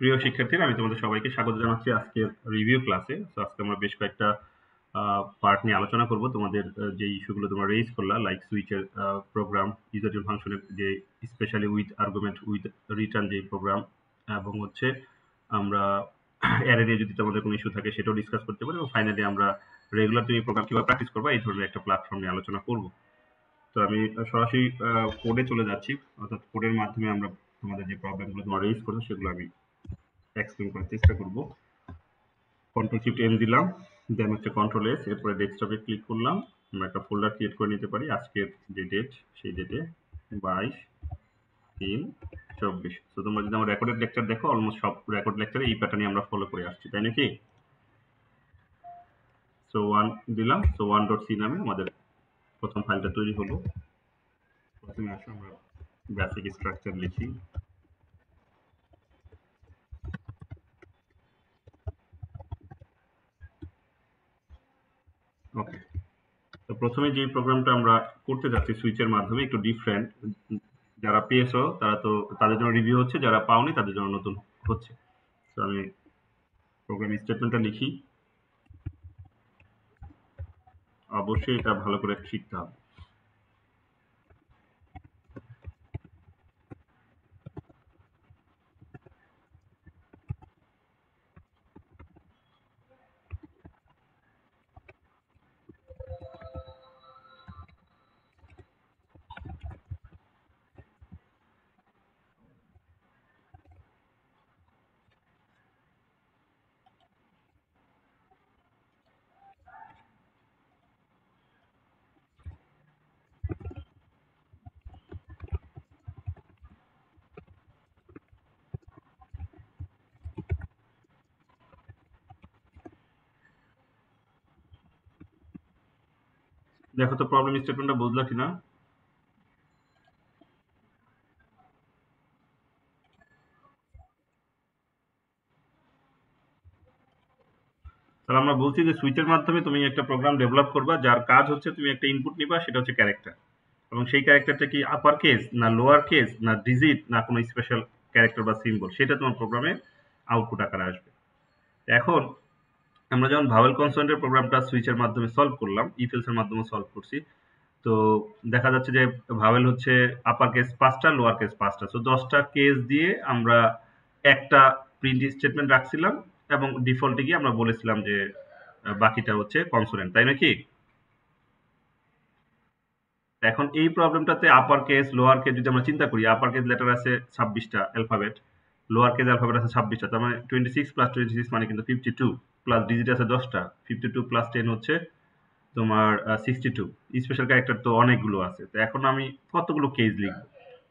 প্রিয় শিক্ষার্থীরা, আমি তোমাদের সবাইকে স্বাগত জানাচ্ছি আজকের রিভিউ ক্লাসে তো আজকে আমরা বেশ কয়েকটা পার্ট নিয়ে আলোচনা করব। তোমাদের যে ইস্যুগুলো তোমরা রেজ করলা লাইক সুইচের প্রোগ্রাম ইউজার ফাংশনের যে specially with argument with return যে প্রোগ্রাম এবং হচ্ছে আমরা অ্যারে নিয়ে যদি তোমাদের কোনো ইস্যু থাকে, সেটাও ডিসকাস করতে পারি। এবং ফাইনালি আমরা রেগুলার তুমি প্রোগ্রাম কীভাবে প্র্যাকটিস করবা, এই ধরনের একটা প্ল্যাটফর্ম নিয়ে আলোচনা করব। তো আমি সরাসরি কোডে চলে যাচ্ছি। অর্থাৎ কোডের মাধ্যমে আমরা তোমাদের যে প্রবলেমগুলো তোমার রেজ করছ, সেগুলো আমি এক্সপ্লেন করার চেষ্টা করব। কন্ট্রোল শিফট দিলাম দেন হচ্ছে কন্ট্রোল এরপরে ডেস্কটপে ক্লিক করলাম। আমরা একটা ফোল্ডার ক্রিয়েট করে নিতে পারি, আজকের যে ডেট সেই ডেটে বাইশ তিন চব্বিশ। তো তোমরা আমার রেকর্ডেড লেকচার দেখো অলমোস্ট সব রেকর্ড লেকচারে এই প্যাটার্নই আমরা ফলো করে আসছি, তাই নাকি? সো ওয়ান দিলাম সো ওয়ান ডট সি নামে আমাদের প্রথম ফাইলটা তৈরি হলো। প্রথমে আসো, আমরা বেসিক স্ট্রাকচার লিখি। ওকে তো প্রথমে যে প্রোগ্রামটা আমরা করতে যাচ্ছি সুইচের মাধ্যমে, একটু ডিফারেন্ট যারা পেয়েছ তারা তো তাদের জন্য রিভিউ হচ্ছে, যারা পাওনি তাদের জন্য নতুন হচ্ছে। তো আমি প্রোগ্রাম স্টেটমেন্টটা লিখি। অবশ্যই এটা ভালো করে শিখতে হবে। দেখো তো প্রবলেম স্টেটমেন্টটা বুঝলা কিনা। তাহলে আমরা বলছি যে সুইচের মাধ্যমে তুমি একটা প্রোগ্রাম ডেভেলপ করবা, যার কাজ হচ্ছে তুমি একটা ইনপুট নিবা, সেটা হচ্ছে ক্যারেক্টার এবং সেই ক্যারেক্টারটা কি আপার কেস না লোয়ার কেস না ডিজিট না কোনো স্পেশাল ক্যারেক্টার বা সিম্বল সেটা তোমার প্রোগ্রামে আউটপুট আকারে আসবে। এখন আমরা যখন ভাওয়েল কনসোনেন্টের প্রোগ্রামটা সুইচের মাধ্যমে সলভ করলাম ইফেলসের মাধ্যমে সলভ করছি, তো দেখা যাচ্ছে যে ভাওয়েল হচ্ছে আপার কেস পাঁচটা লোয়ার কেস পাঁচটা। সো দশটা কেস দিয়ে আমরা একটা প্রিন্ট স্টেটমেন্ট রাখছিলাম এবং ডিফল্টে গিয়ে আমরা বলেছিলাম যে বাকিটা হচ্ছে কনসোনেন্ট তাই নাকি? এখন এই প্রবলেমটাতে আপার কেস লোয়ার কেস যদি আমরা চিন্তা করি আপার কেস লেটার আছে ছাব্বিশটা অ্যালফাবেট লোয়ার কেস অ্যালফাবেট আছে ছাব্বিশটা, তার মানে twenty six plus twenty six মানে কিন্তু ফিফটি টু প্লাস ডিজিট আছে দশটা ফিফটি টু প্লাস টেন হচ্ছে তোমার সিক্সটি টু স্পেশাল ক্যারেক্টার তো অনেকগুলো আছে। তো এখন আমি কতগুলো কেস লিখব?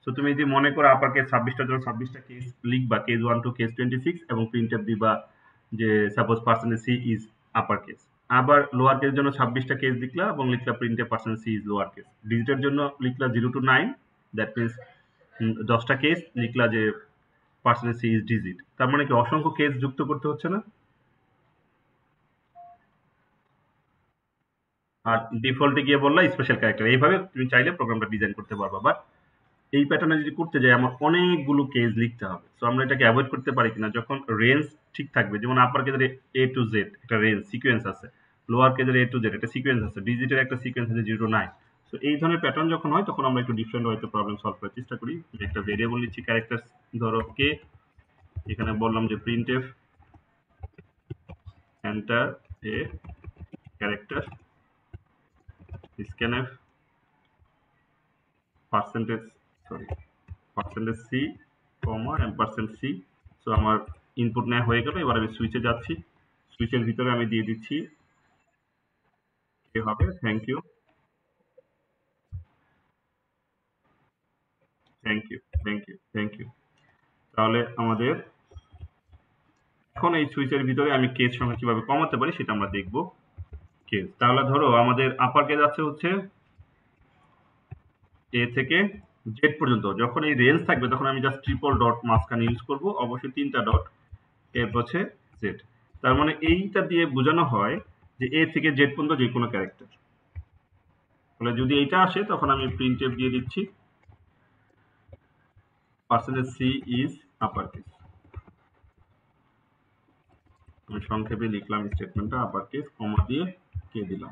সো তুমি যদি মনে করো আপার কেস ছাব্বিশটার জন্য ছাব্বিশটা কেস লিখবা case one two case twenty six এবং প্রিন্ট প্রিন্টার দিবা যে suppose percentage C is upper case আবার লোয়ার কেসের জন্য ছাব্বিশটা কেস লিখলা এবং লিখলা প্রিন্টে percentage C is lower case ডিজিটের জন্য লিখলা zero to nine that means দশটা কেস লিখলা যে পার্সেন্টেজ সি ইজ ডিজিট তার মানে কি অসংখ্য কেস যুক্ত করতে হচ্ছে না? আর ডিফল্টে গিয়ে বললা স্পেশাল ক্যারেক্টার এইভাবে তুমি চাইলে প্রোগ্রামটা ডিজাইন করতে পারবা। বাট এই প্যাটার্নে যদি করতে যাই, আমার অনেকগুলো কেস লিখতে হবে। সো আমরা এটাকে অ্যাভয়েড করতে পারি কিনা, যখন রেঞ্জ ঠিক থাকবে, যেমন আপার কেজের এ টু জেড একটা রেঞ্জ সিকোয়েন্স আছে। লোয়ার কেজের এ টু জেড একটা সিকোয়েন্স আছে। ডিজিটের একটা সিকোয়েন্স আছে জিরো নাইন সো এই ধরনের প্যাটার্ন যখন হয়, তখন আমরা একটু ডিফারেন্ট হয়তো প্রবলেম সলভ করার চেষ্টা করি। একটা ভেরিয়েবল নিচ্ছি ক্যারেক্টার ধরো কে এখানে বললাম যে printf enter a character scanf percentage, sorry, percentage c, comma, and percent c. So আমার ইনপুট নেওয়া হয়ে গেল, এবার আমি সুইচে যাচ্ছি। সুইচের ভিতরে আমি দিয়ে দিচ্ছি। কি হবে thank you thank you thank you thank you তাহলে আমাদের, এখন এই সুইচের ভিতরে আমি কেস সংখ্যা কীভাবে কমাতে পারি সেটা আমরা দেখব। কেস তাহলে ধরো আমাদের আপার কেস আছে হচ্ছে এ থেকে জেড পর্যন্ত। যখন এই রেঞ্জ থাকবে, তখন আমি জাস্ট ট্রিপল ডট মাঝখানে ইউজ করব, অবশ্যই তিনটা ডট এরপর হচ্ছে জেড তার মানে এইটা দিয়ে বোঝানো হয় যে এ থেকে জেড পর্যন্ত যে কোনো ক্যারেক্টার তাহলে যদি এইটা আসে, তখন আমি প্রিন্ট এফ দিয়ে দিচ্ছি। Percentage C is upper case আমি সংক্ষেপে লিখলাম স্টেটমেন্টটা আপার কেস কমা দিয়ে কে দিলাম।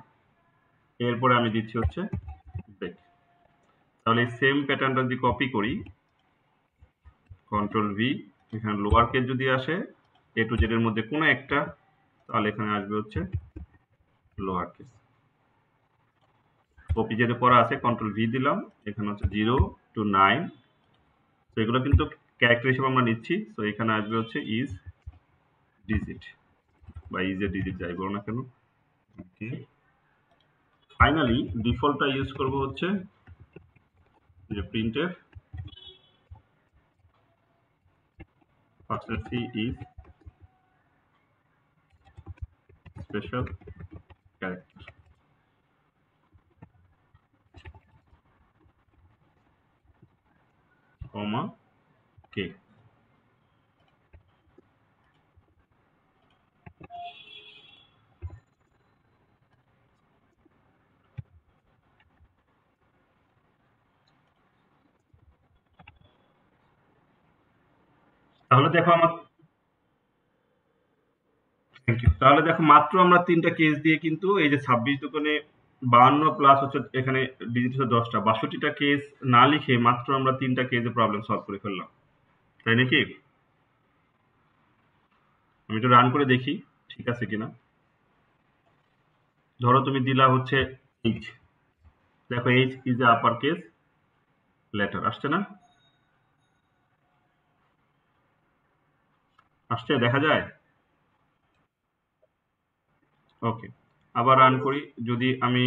এরপরে আমি দিচ্ছি হচ্ছে ব্রেক তাহলে সেম প্যাটার্নটা যদি কপি করি কন্ট্রোল ভি এখানে লোয়ার কেস যদি আসে এ টু জেড এর মধ্যে কোনো একটা, তাহলে এখানে আসবে হচ্ছে লোয়ার কেস কপি যেটা পড়া আছে কন্ট্রোল ভি দিলাম, এখানে হচ্ছে জিরো টু নাইন তো এগুলো কিন্তু ক্যারেক্টার হিসেবে আমরা নিচ্ছি তো এখানে আসবে হচ্ছে ইজ ডিজিট বা ইজ এ ডিজিট যাই বলো না কেন। ওকে। ফাইনালি ডিফল্টটা ইউজ করব হচ্ছে যে printf C is special character comma কে. তাহলে দেখো আমার থ্যাংক ইউ তাহলে দেখো মাত্র আমরা তিনটা কেস দিয়ে কিন্তু এই যে ছাব্বিশ দোকানে বাহান্ন প্লাস হচ্ছে এখানে ডিজিট হচ্ছে দশটা। বাষট্টিটা কেস না লিখে মাত্র আমরা তিনটা কেসে প্রবলেম সলভ করে ফেললাম। তাই নাকি? আমি একটু রান করে দেখি, ঠিক আছে কিনা? ধরো তুমি দিলা হচ্ছে এইচ দেখো H is upper case letter আসছে না? আসছে, দেখা যায়? ওকে আবার রান করি, যদি আমি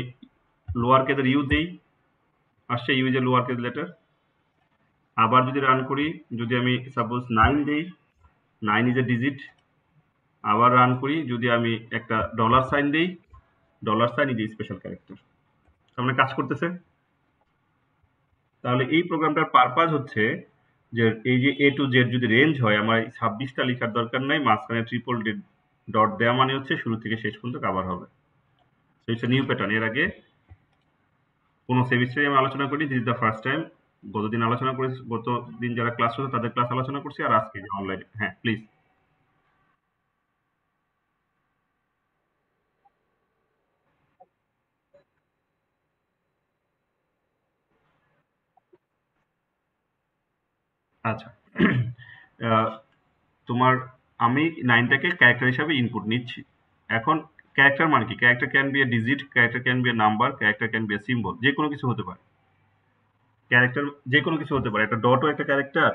লোয়ার কেসের ইউ দেই, আসছে U a lower case letter আবার যদি রান করি, যদি আমি সাপোজ নাইন দেই নাইন ইজ এ ডিজিট আবার রান করি, যদি আমি একটা ডলার সাইন দেই dollar sign is a special character সামনে কাজ করতেছে। তাহলে এই প্রোগ্রামটার পারপাস হচ্ছে যে এই যে এ টু জেড যদি রেঞ্জ হয়, আমার ছাব্বিশটা লেখার দরকার নাই, মাঝখানে ট্রিপল ডট দেওয়া মানে হচ্ছে শুরু থেকে শেষ পর্যন্ত কাভার হবে। নিউ প্যাটার্ন এর আগে কোনো সেমিস্টারে আমি আলোচনা করি দিস দ্য ফার্স্ট টাইম গতদিন আলোচনা করেছি, গত দিন যারা ক্লাস হতো তাদের ক্লাস আলোচনা করছি, আর আজকে অনলাইনে হ্যাঁ প্লিজ আচ্ছা। তোমার আমি নাইনটাকে ক্যারেক্টার হিসাবে ইনপুট নিচ্ছি। এখন ক্যারেক্টার মানে কি? Character can be a digit character can be a number character can be a symbol যে কোনো কিছু হতে পারে। ক্যারেক্টার যে কোনো কিছু হতে পারে। একটা ডটও একটা ক্যারেক্টার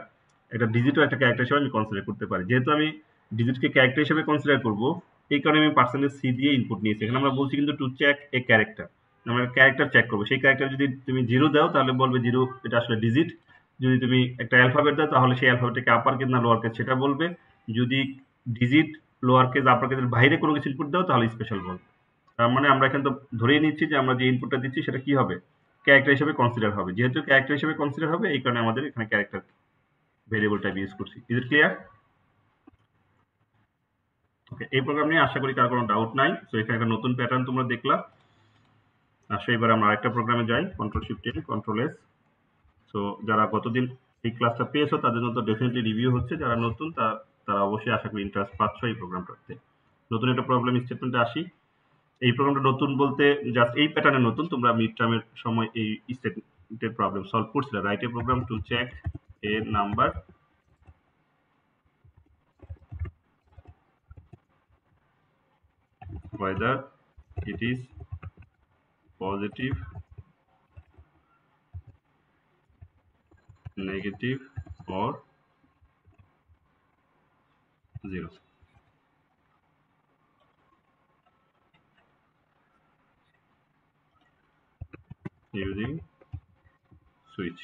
একটা ডিজিটও একটা ক্যারেক্টার হিসেবে আমি কনসিডার করতে পারি। যেহেতু আমি ডিজিটকে ক্যারেক্টার হিসেবে কনসিডার করব, এই কারণে আমি পার্সেন্টেজ সি দিয়ে ইনপুট নিয়েছি। এখানে আমরা বলছি কিন্তু টু চেক এ ক্যারেক্টার আমরা ক্যারেক্টার চেক করব। সেই ক্যারেক্টার যদি তুমি জিরো দাও, তাহলে বলবে জিরো এটা আসলে ডিজিট যদি তুমি একটা অ্যালফাবেট দাও, তাহলে সেই অ্যালফাবেটটাকে আপার কেস না লোয়ার কেস সেটা বলবে। যদি ডিজিট লোয়ার কেস আপার কেসের বাইরে কোনো কিছু ইনপুট দাও, তাহলে স্পেশাল বলবে। তার মানে আমরা এখানে তো ধরেই নিচ্ছি যে আমরা যে ইনপুটটা দিচ্ছি, সেটা কি হবে? ক্যারেক্টার হিসেবে কনসিডার হবে। যেহেতু ক্যারেক্টার হিসেবে কনসিডার হবে, এই কারণে আমাদের এখানে ক্যারেক্টার ভেরিয়েবল টাইপ ইউজ করছি। ইজ ইট ক্লিয়ার ওকে এই প্রোগ্রাম নিয়ে আশা করি কার কোনো ডাউট নাই। সো এখানে একটা নতুন প্যাটার্ন তোমরা দেখলা। আসো, এবার আমরা আরেকটা প্রোগ্রামে যাই। Control shift N control S so যারা গতদিন এই ক্লাসটা পেয়েছ, তাদের জন্য তো ডেফিনেটলি রিভিউ হচ্ছে। যারা নতুন তারা অবশ্যই আশা করি ইন্টারেস্ট পাচ্ছ এই প্রোগ্রামটাতে নতুন একটা প্রবলেম স্টেটমেন্টে আসি। এই প্রোগ্রামটা নতুন বলতে জাস্ট এই প্যাটার্নে নতুন। তোমরা মিড টার্মের সময় এই স্টেটমেন্টের প্রবলেম সলভ করছিলে। Write a program to check a number whether it is positive negative or zero. Using switch.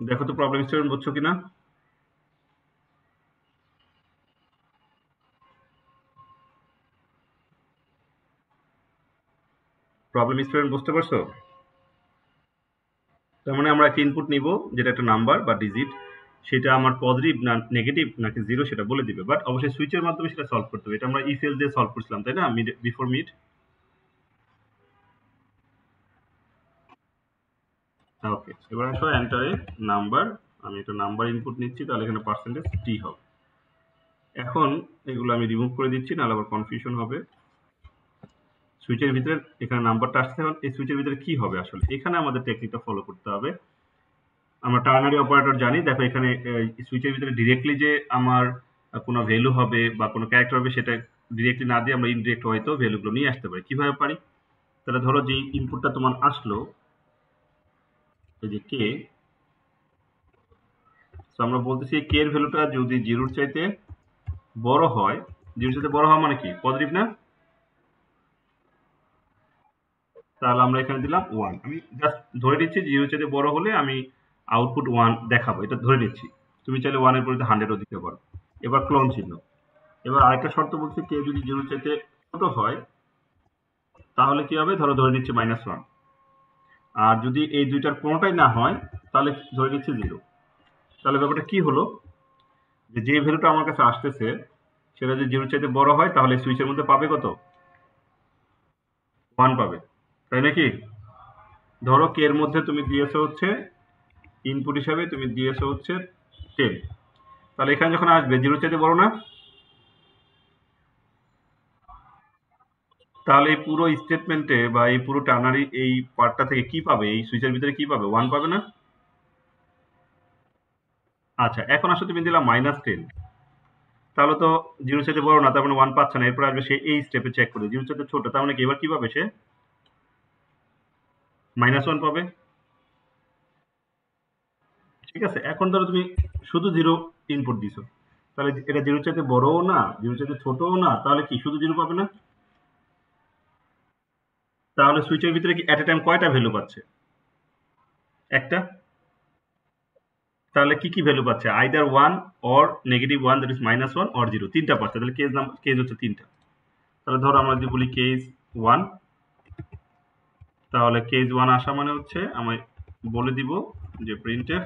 দেখো তো প্রবলেম স্টেটমেন্ট বুঝছ কিনা? প্রবলেম স্টেটমেন্ট বুঝতে পারছ? তার মানে আমরা একটা ইনপুট নিব, যেটা একটা নাম্বার বা ডিজিট সেটা আমার পজিটিভ না নেগেটিভ নাকি জিরো সেটা বলে দিবে। বাট অবশ্যই সুইচের মাধ্যমে সেটা সলভ করতে হবে। এটা আমরা ইফেল দিয়ে সলভ করছিলাম, তাই না? মিড বিফোর মিড ওকে এবার আসো এন্টারে নাম্বার আমি একটা নাম্বার ইনপুট নিচ্ছি, তাহলে এখানে পার্সেন্টেজ টি হবে। এখন এগুলো আমি রিমুভ করে দিচ্ছি, নাহলে আবার কনফিউশন হবে। সুইচের ভিতরে এখানে নাম্বারটা আসছে, এখন এই সুইচের ভিতরে কি হবে আসলে? এখানে আমাদের টেকনিকটা ফলো করতে হবে। আমরা টার্নারি অপারেটর জানি, দেখো এখানে সুইচের ভিতরে ডিরেক্টলি যে আমার কোনো ভ্যালু হবে বা কোনো ক্যারেক্টার হবে সেটা ডিরেক্টলি না দিয়ে আমরা ইনডিরেক্ট হয়তো ভ্যালুগুলো নিয়ে আসতে পারি। কীভাবে পারি? তাহলে ধরো যে ইনপুটটা তোমার আসলো, এই যে কে তো আমরা বলতেছি কে এর ভ্যালুটা যদি জিরোর চাইতে বড় হয় জিরোর চাইতে বড় হওয়া মানে কি? পজিটিভ না? তাহলে আমরা এখানে দিলাম ওয়ান আমি জাস্ট ধরে নিচ্ছি জিরো চাইতে বড় হলে আমি আউটপুট ওয়ান দেখাবো, এটা ধরে নিচ্ছি। তুমি চাইলে ওয়ানের পরিবর্তে হান্ড্রেডও দিতে পারো। এবার ক্লোন চিহ্ন। এবার আরেকটা শর্ত বলছে, কেউ যদি জিরো চাইতে ছোট হয়, তাহলে কি হবে? ধরো, ধরে নিচ্ছে মাইনাস ওয়ান আর যদি এই দুইটার কোনোটাই না হয়, তাহলে ধরে নিচ্ছে জিরো তাহলে ব্যাপারটা কি হলো? যে যে ভ্যালুটা আমার কাছে আসতেছে, সেটা যদি জিরো চাইতে বড় হয়, তাহলে সুইচের মধ্যে পাবে কত? ওয়ান পাবে। তাই নাকি? ধরো কে এর মধ্যে তুমি দিয়েছ হচ্ছে ইনপুট হিসাবে তুমি দিয়েছ হচ্ছে টেন তাহলে এখানে যখন আসবে জিরো চাইতে বড় না? তাহলে এই পুরো স্টেটমেন্টে বা এই পুরো টার্নারি এই পার্টটা থেকে কি পাবে? এই সুইচের ভিতরে কি পাবে? ওয়ান পাবে না? আচ্ছা এখন আসলে তুমি দিলাম মাইনাস টেন তাহলে তো জিরো চাইতে বড় না, তার মানে ওয়ান পাচ্ছে না। এরপর আসবে সে এই স্টেপে চেক করে। জিরো চাইতে ছোট, তার মানে কি? এবার কি পাবে সে? মাইনাস ওয়ান পাবে। ঠিক আছে, এখন ধরো তুমি শুধু জিরো ইনপুট দিছো। তাহলে এটা জিরো চাইতে বড়ও না জিরো চাইতে ছোটও না, তাহলে কি শুধু জিরো পাবে না? তাহলে সুইচের ভিতরে কি অ্যাট এ টাইম কয়টা ভ্যালু পাচ্ছে? একটা। তাহলে কি কি ভ্যালু পাচ্ছে? Either one or negative one that is minus one or zero তিনটা পাচ্ছে। তাহলে কেজ নাম কেজ হচ্ছে তিনটা। তাহলে ধরো আমরা যদি বলি কেজ ওয়ান তাহলে কেজ ওয়ান আসা মানে হচ্ছে আমি বলে দিব যে প্রিন্টে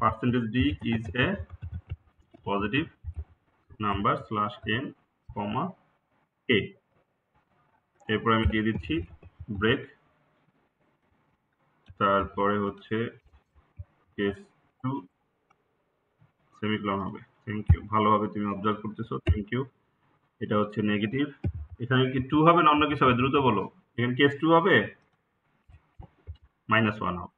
percentage d is a positive number slash n comma a. এরপর আমি দিয়ে দিচ্ছি ব্রেক তারপরে হচ্ছে কেস টু সেমিক্লন হবে। থ্যাংক ইউ ভালোভাবে তুমি অবজার্ভ করতেছো থ্যাংক ইউ এটা হচ্ছে নেগেটিভ এখানে কি টু হবে না অন্য কিছু হবে? দ্রুত বলো। এখানে কেস টু হবে? মাইনাস ওয়ান হবে।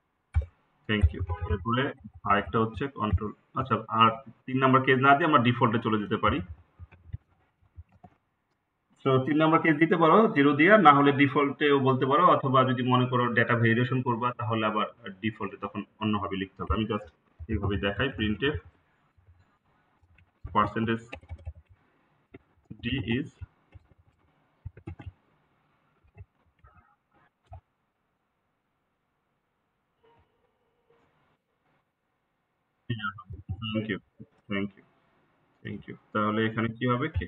থ্যাংক ইউ এরপরে আরেকটা হচ্ছে কন্ট্রোল আচ্ছা আর তিন নাম্বার কেস না দিয়ে আমরা ডিফল্টে চলে যেতে পারি। তো তিন নাম্বার কেস দিতে পারো জিরো দিয়ে, না হলে ডিফল্টেও বলতে পারো, অথবা যদি মনে করো ডেটা ভেরিয়েশন করবা, তাহলে আবার ডিফল্টে তখন অন্যভাবে লিখতে হবে। আমি জাস্ট এইভাবে দেখাই প্রিন্টে পার্সেন্টেজ ডি ইজ থ্যাংক তাহলে এখানে কি হবে? কে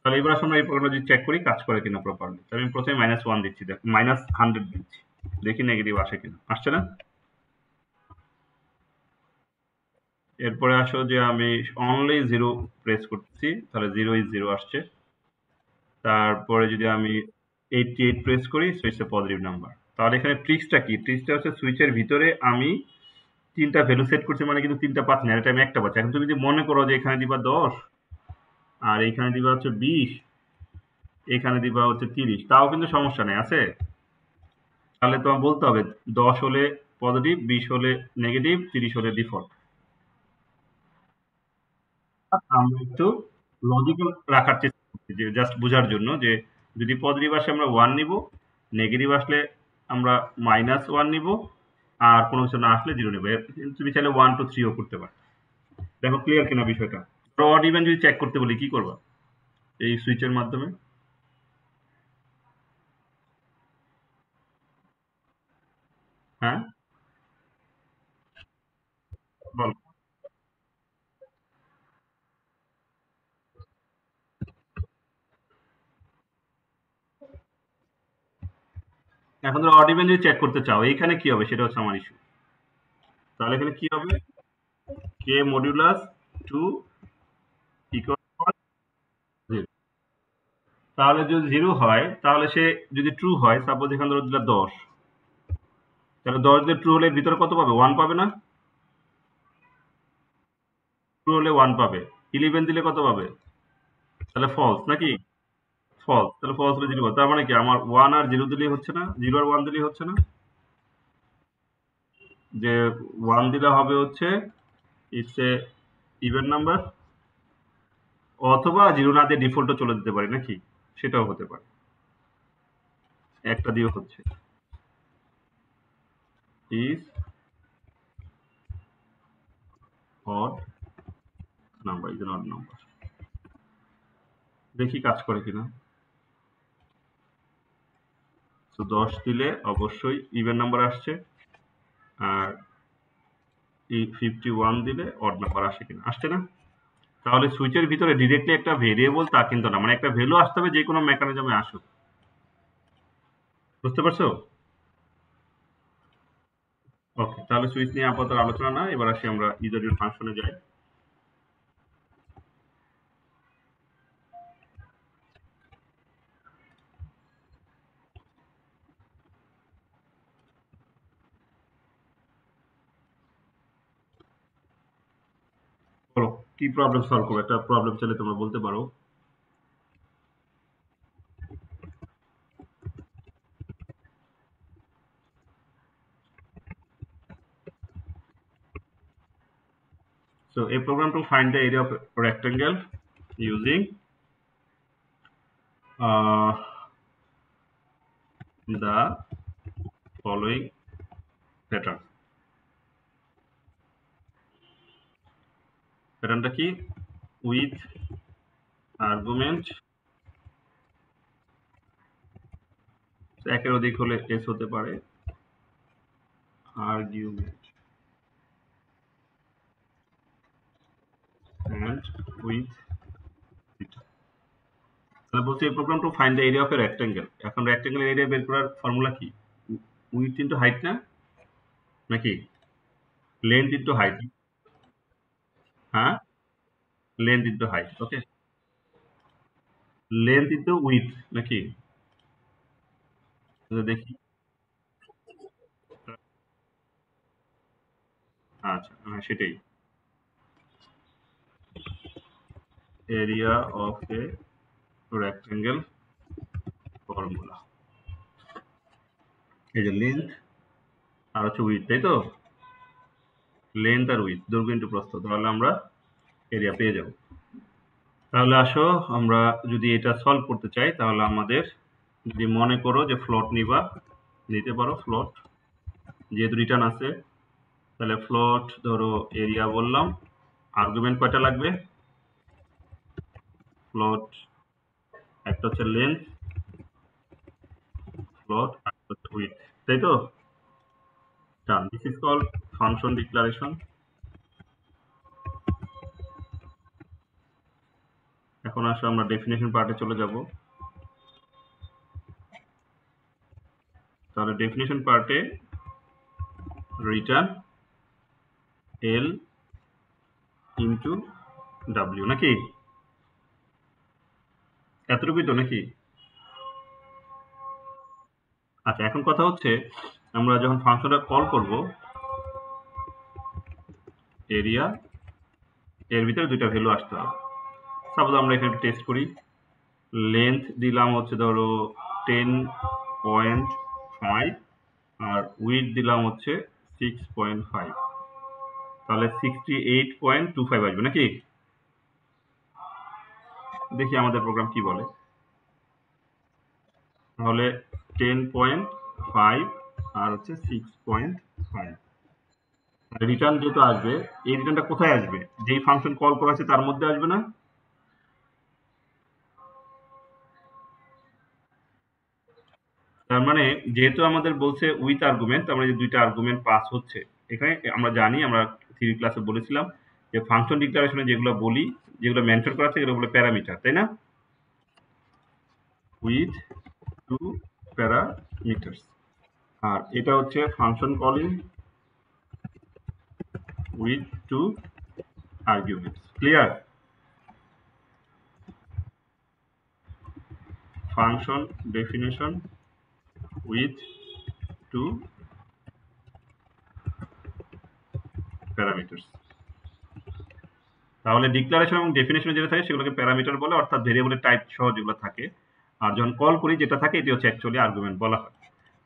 তাহলে এবার আসলে এই প্রোগ্রামটা যদি চেক করি, কাজ করে কিনা প্রপারলি তাহলে আমি প্রথমে মাইনাস ওয়ান দিচ্ছি, দেখ মাইনাস হান্ড্রেড দিচ্ছি। দেখি নেগেটিভ আসে কিনা। আসছে না? এরপরে আসো যে আমি অনলি জিরো প্রেস করছি তাহলে জিরো ইজ জিরো আসছে। তারপরে যদি আমি এইটটি এইট প্রেস করি সুইচে পজিটিভ নাম্বার তাহলে এখানে ট্রিক্সটা কি? ট্রিক্সটা হচ্ছে সুইচের ভিতরে আমি তিনটা ভ্যালু সেট করছি মানে কিন্তু তিনটা পাচ্ছি না, এটা আমি একটা পাচ্ছি। এখন তুমি যদি মনে করো যে এখানে দিবা দশ, আর এখানে দিবা হচ্ছে বিশ, এখানে দিবা হচ্ছে তিরিশ, তাও কিন্তু সমস্যা নেই, আছে? তাহলে তোমার বলতে হবে, দশ হলে পজিটিভ বিশ হলে নেগেটিভ তিরিশ হলে ডিফল্ট আমরা একটু লজিক্যাল রাখার চেষ্টা যে জাস্ট বোঝার জন্য যে যদি পজিটিভ আসে আমরা ওয়ান নিব নেগেটিভ আসলে আমরা মাইনাস ওয়ান নিব, আর কোনো কিছু না আসলে জিরো নেব। তুমি চাইলে ওয়ান টু থ্রিও করতে পারো। দেখো ক্লিয়ার কিনা বিষয়টা? অড ইভেন যদি চেক করতে বলি, কি করবা? এই সুইচের মাধ্যমে? হ্যাঁ? বল। এখন ধরো অড যদি চেক করতে চাও, এইখানে কি হবে? সেটা হচ্ছে আমার ইস্যু তাহলে এখানে কি হবে? কে মডিউলাস টু তাহলে যদি জিরো হয়, তাহলে সে যদি ট্রু হয় সাপোজ এখানে ধরো দিলা দশ। তাহলে দশ দিয়ে ট্রু হলে ভিতরে কত পাবে? ওয়ান পাবে না? ট্রু হলে ওয়ান পাবে। ইলেভেন দিলে কত পাবে? তাহলে ফলস নাকি? ফলস তাহলে ফলস হলে জিরো তার মানে কি? আমার ওয়ান আর জিরো দিলেই হচ্ছে না? জিরো আর ওয়ান দিলেই হচ্ছে না? যে ওয়ান দিলে হবে হচ্ছে ইভেন নাম্বার অথবা জিরো না দিয়ে ডিফল্টও চলে যেতে পারি, নাকি? সেটাও হতে পারে। একটা দিয়ে হচ্ছে। দেখি কাজ করে কিনা। তো দশ দিলে অবশ্যই ইভেন নাম্বার আসছে। আর ফিফটি ওয়ান দিলে অড নাম্বার আসে কিনা, আসছে না? তাহলে সুইচের ভিতরে ডিরেক্টলি একটা ভেরিয়েবল তা কিন্তু না মানে একটা ভ্যালু আসতে হবে যে কোনো মেকানিজমে আসুক। বুঝতে পারছ? ওকে তাহলে সুইচ নিয়ে আপাতত আলোচনা না, এবার আসি আমরা ইউজার ফাংশনে যাই বলো কি প্রবলেম সলভ করবে একটা প্রবলেম চাইলে তোমরা বলতে পারো So a program to find the area of rectangle using uh, the following pattern. প্যাটার্নটা কি? With argument. একের অধিক হলে এস হতে পারে। আর্গুমেন্ট। and with তাহলে বলছি এই program to find the area of a rectangle এখন রেক্টেঙ্গেল এরিয়া বের করার ফর্মুলা কি? উইথ ইনটু হাইট না? নাকি? লেন্থ ইনটু হাইট হ্যাঁ? Length into height okay length into width নাকি? দেখি। আচ্ছা হ্যাঁ সেটাই। Area of a rectangle, formula এই যে লেন্থ আর হচ্ছে উইথ তাই তো? লেন্থ আর উইথ দৈর্ঘ্য ইন্টু প্রস্থ, তাহলে আমরা এরিয়া পেয়ে যাব। তাহলে আসো, আমরা যদি এটা সলভ করতে চাই, তাহলে আমাদের যদি মনে করো যে ফ্লট নিবা, নিতে পারো ফ্লট যেহেতু রিটার্ন আছে, তাহলে ফ্লট ধরো এরিয়া বললাম আর্গুমেন্ট কয়টা লাগবে? ফ্লট একটা হচ্ছে লেন্থ প্লট একটা হচ্ছে উইথ তাই তো? Done this is called function declaration এখন আসলে আমরা ডেফিনেশন পার্টে চলে যাব। তাহলে ডেফিনেশন পার্টে রিটার্ন এল ইন্টু ডাব্লিউ নাকি? এতটুকুই তো নাকি? আচ্ছা এখন কথা হচ্ছে আমরা যখন ফাংশনটা কল করব এরিয়া এর ভিতরে দুইটা ভ্যালু আসতে হবে। সাপোজ আমরা এখানে টেস্ট করি। লেন্থ দিলাম হচ্ছে ধরো টেন পয়েন্ট ফাইভ আর উইথ দিলাম হচ্ছে সিক্স পয়েন্ট ফাইভ তাহলে sixty eight point two five আসবে নাকি? দেখি আমাদের প্রোগ্রাম কি বলে। তাহলে টেন পয়েন্ট ফাইভ আর হচ্ছে সিক্স পয়েন্ট ফাইভ রিটার্ন যেহেতু আসবে, এই রিটার্নটা কোথায় আসবে? যেই ফাংশন কল করা আছে তার মধ্যে আসবে না? তার মানে যেহেতু আমাদের বলছে উইথ আর্গুমেন্ট তার মানে দুইটা আর্গুমেন্ট পাস হচ্ছে। এখানে আমরা জানি, আমরা থ্রি ক্লাসে বলেছিলাম যে ফাংশন ডিক্লারেশনে যেগুলো বলি, যেগুলো মেনশন করা আছে, এগুলো প্যারামিটার তাই না? উইথ টু প্যারামিটার্স আর এটা হচ্ছে function calling with two arguments clear function definition with two parameters তাহলে ডিক্লারেশন এবং ডেফিনেশন যেটা থাকে, সেগুলোকে প্যারামিটার বলে, অর্থাৎ ভেরিয়েবলের টাইপ সহ যেগুলো থাকে, আর যখন কল করি, যেটা থাকে, এটি হচ্ছে অ্যাকচুয়ালি আর্গুমেন্ট বলা হয়।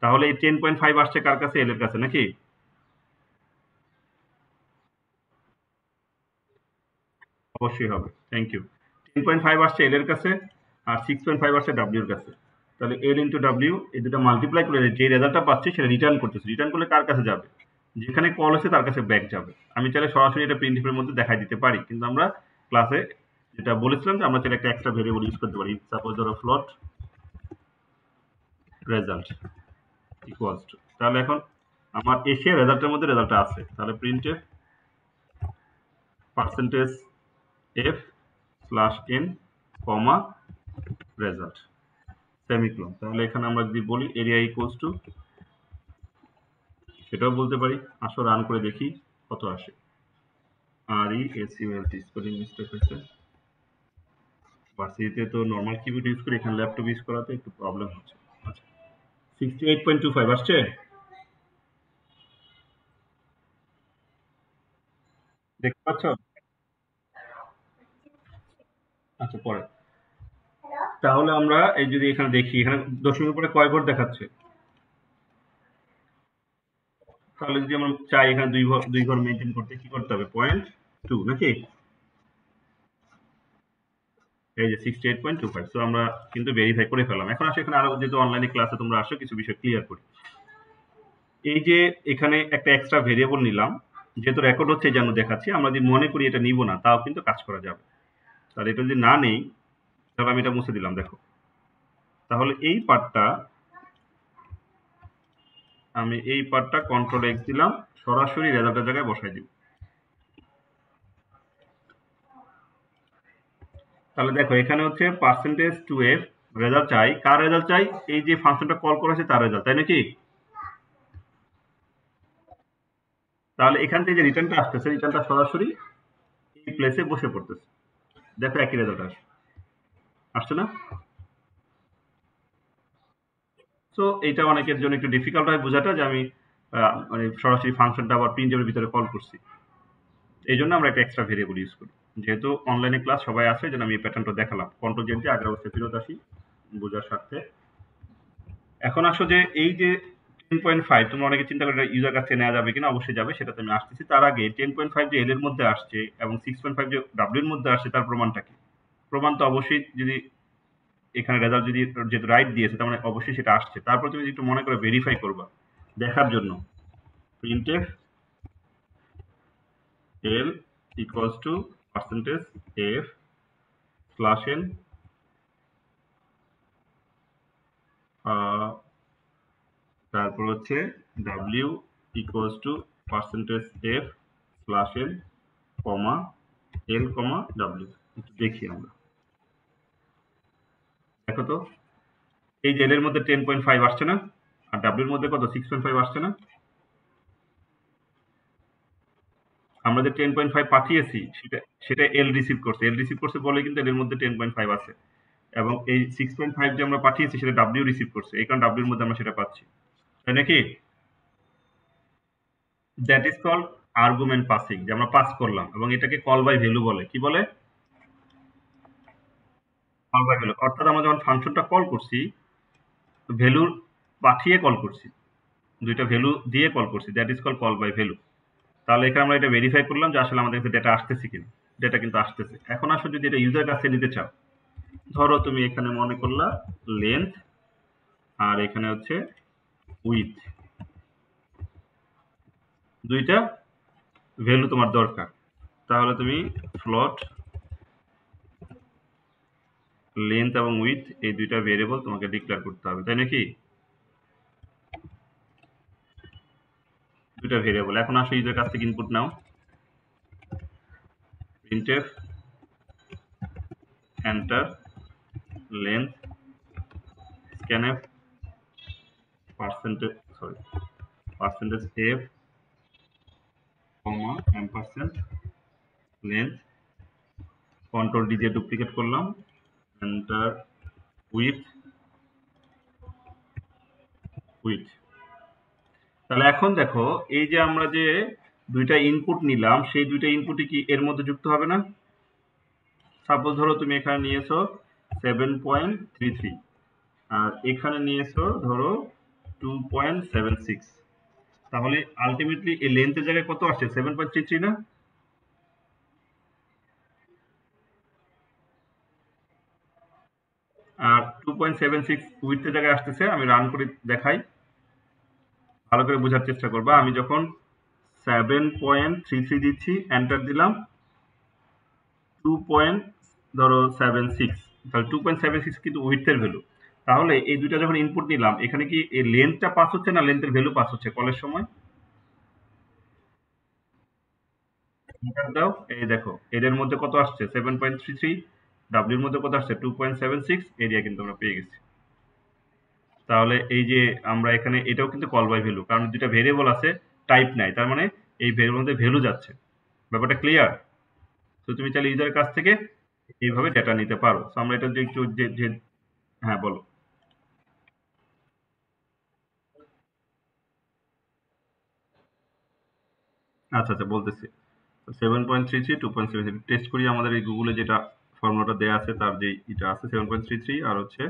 তাহলে এই টেন পয়েন্ট ফাইভ আসছে কার কাছে? এল এর কাছে, নাকি? অবশ্যই হবে। Thank you ten point five আসছে এল এর কাছে আর সিক্স পয়েন্ট ফাইভ আসছে ডাব্লিউর কাছে। তাহলে এল ইন্টু ডাব্লিউ এই দুটো মাল্টিপ্লাই করে যে রেজাল্টটা পাচ্ছি সেটা রিটার্ন করতেছে। রিটার্ন করলে কার কাছে যাবে? যেখানে কল হচ্ছে তার কাছে ব্যাক যাবে। আমি চাইলে সরাসরি এটা প্রিন্টিফের মধ্যে দেখাই দিতে পারি। কিন্তু আমরা ক্লাসে যেটা বলেছিলাম যে আমরা চাইলে একটা এক্সট্রা ভেরিয়েবল ইউজ করতে পারি। সাপোজ ধরো ফ্লট রেজাল্ট ইকুয়ালস টু তাহলে এখন আমার এসে রেজাল্টের মধ্যে রেজাল্টটা আছে। তাহলে printf percentage F slash N comma result semicolon তাহলে এখানে আমরা যদি বলি এরিয়া ইকুয়ালস টু সেটাও বলতে পারি। আসো রান করে দেখি কত আসে। R E S U L T spelling mistake হয়েছে। ভার্সিটিতে তো নর্মাল কিবোর্ড ইউজ করি, এখানে ল্যাপটপ ইউজ করাতে একটু প্রবলেম হচ্ছে। আচ্ছা sixty eight point two five আসছে? দেখতে পাচ্ছ? আচ্ছা পরে তাহলে আমরা এই যদি এখানে দেখি, এখানে দশমিকের পরে কয় ঘর দেখাচ্ছে? তাহলে যদি আমরা চাই এখানে দুই ঘর দুই ঘর মেনটেন করতে, কি করতে হবে? পয়েন্ট টু নাকি? এই যে sixty eight point two five তো আমরা কিন্তু ভেরিফাই করে ফেলাম এখন আসে, এখানে আরও যেহেতু অনলাইনে ক্লাসে তোমরা আসো, কিছু বিষয় ক্লিয়ার করি। এই যে এখানে একটা এক্সট্রা ভেরিয়েবল নিলাম, যেহেতু রেকর্ড হচ্ছে যেন দেখাচ্ছি, আমরা যদি মনে করি এটা নিব না, তাও কিন্তু কাজ করা যাবে। তাহলে এটা যদি না নেই, তাহলে আমি এটা মুছে দিলাম, দেখো। তাহলে এই পার্টটা আমি এই পার্টটা কন্ট্রোল এক্স দিলাম, সরাসরি রেজাল্টের জায়গায় বসাই দিব তাহলে দেখো, এখানে হচ্ছে পার্সেন্টেজ টু এফ রেজাল্ট চাই। কার রেজাল্ট চাই? এই যে ফাংশনটা কল করেছে তার রেজাল্ট তাই নাকি? তাহলে এখান থেকে যে রিটার্নটা আসতেছে রিটার্নটা সরাসরি এই প্লেসে বসে পড়তেছে। দেখো একই রেজাল্ট আসে আসছে না? সো এইটা অনেকের জন্য একটু ডিফিকাল্ট হয় বোঝাটা যে আমি মানে সরাসরি ফাংশনটা আবার প্রিন্টের ভিতরে কল করছি। এই জন্য আমরা একটা এক্সট্রা ভেরিয়েবল ইউজ করি। যেহেতু অনলাইনে ক্লাস সবাই আছে, যেন আমি এই প্যাটার্নটা দেখালাম। কন্ট্রোল জেনটি আগের অবস্থায় ফেরত আসি, বোঝার স্বার্থে। এখন আসো যে এই যে পয়েন্ট ফাইভ তোমরা অনেকে চিন্তা করে ইউজার কাছে নেওয়া যাবে কিনা, অবশ্যই যাবে, সেটাতে আমি আসতেছি। তার আগে টেন পয়েন্ট ফাইভ যে এল এর মধ্যে আসছে এবং সিক্স পয়েন্ট ফাইভ যে ডাব্লিউর মধ্যে আসছে, তার প্রমাণটা কি? প্রমাণ তো অবশ্যই যদি এখানে রেজাল্ট যদি যেহেতু রাইট দিয়েছে, তার মানে অবশ্যই সেটা আসছে। তারপর তুমি একটু মনে করে ভেরিফাই করবা, দেখার জন্য। Printf L equals to percentage F slash N তারপর হচ্ছে W equals to percentage F slash L comma L comma W দেখি আমরা। দেখো তো, এই জেলের মধ্যে টেন পয়েন্ট ফাইভ আসছে না, আর ডাব্লিউর মধ্যে কত সিক্স পয়েন্ট ফাইভ আসছে না? আমরা যে টেন পয়েন্ট ফাইভ পাঠিয়েছি, সেটা সেটা এল রিসিভ করছে। এল রিসিভ করছে বলে কিন্তু এর মধ্যে টেন পয়েন্ট ফাইভ আছে। এবং এই সিক্স পয়েন্ট ফাইভ যে আমরা পাঠিয়েছি, সেটা ডাব্লিউ রিসিভ করছে। এই কারণ ডাব্লিউর মধ্যে আমরা সেটা পাচ্ছি। তাই নাকি? That is called argument passing যে আমরা পাস করলাম, এবং এটাকে কল বাই ভ্যালু বলে। কি বলে? কল বাই ভ্যালু অর্থাৎ আমরা যখন ফাংশনটা কল করছি ভ্যালু পাঠিয়ে কল করছি, দুইটা ভ্যালু দিয়ে কল করছি that is call call by value তাহলে এখানে আমরা এটা ভেরিফাই করলাম যে আসলে আমাদের কাছে ডেটা আসতেছে কিনা। ডেটা কিন্তু আসতেছে। এখন আসো যদি এটা ইউজার কাছে নিতে চাও। ধরো তুমি এখানে মনে করলা লেন্থ আর এখানে হচ্ছে উইথ দুইটা ভ্যালু তোমার দরকার। তাহলে তুমি ফ্লট লেন্থ এবং উইথ এই দুইটা ভেরিয়েবল তোমাকে ডিক্লেয়ার করতে হবে, তাই নাকি? দুইটা ভেরিয়েবল এখন আসো ইউজার কাছ থেকে ইনপুট নাও। printf enter, length scanf percentage, sorry, percentage f, comma, ampersand, length, control d দিয়ে ডুপ্লিকেট করলাম, enter, width width. তাহলে এখন দেখো, এই যে আমরা যে দুইটা ইনপুট নিলাম, সেই দুইটা ইনপুটই কি এর মধ্যে যুক্ত হবে না? সাপোজ ধরো তুমি এখানে নিয়েছো সেভেন পয়েন্ট থ্রি থ্রি আর এখানে নিয়েছো ধরো টু পয়েন্ট সেভেন সিক্স তাহলে আলটিমেটলি এই লেন্থের জায়গায় কত আসছে? সেভেন পয়েন্ট থ্রি থ্রি না? আর টু পয়েন্ট সেভেন সিক্স উইথের জায়গায় আসতেছে, আমি রান করে দেখাই। ভালো করে বোঝার চেষ্টা করবা। আমি যখন সেভেন পয়েন্ট থ্রি থ্রি দিচ্ছি এন্টার দিলাম। টু পয়েন্ট ধরো সেভেন সিক্স তাহলে টু পয়েন্ট সেভেন সিক্স কিন্তু উইথের ভ্যালু তাহলে এই দুইটা যখন ইনপুট নিলাম, এখানে কি এই লেন্থটা পাস হচ্ছে না লেন্থের ভ্যালু পাস হচ্ছে? কলের সময়? দাও। এই দেখো, এদের মধ্যে কত আসছে? সেভেন পয়েন্ট থ্রি থ্রি ডাব্লিউর মধ্যে কত আসছে? Two point seven six area কিন্তু আমরা পেয়ে গেছি। তাহলে এই যে আমরা এখানে, এটাও কিন্তু কল বাই ভ্যালু কারণ দুটা ভেরিয়েবল আছে টাইপ নাই। তার মানে এই ভেরিয়েবল মধ্যে ভ্যালু যাচ্ছে। ব্যাপারটা ক্লিয়ার তো তুমি চাইলে ইউজারের কাছ থেকে এইভাবে ডেটা নিতে পারো। আমরা এটা যে একটু যে হ্যাঁ বলো। আচ্ছা আচ্ছা বলতেছি। Seven point three three two point seven three test করি আমাদের এই গুগলে যেটা ফর্মুলাটা দেওয়া আছে, তার যে এটা আছে সেভেন পয়েন্ট থ্রি থ্রি আর হচ্ছে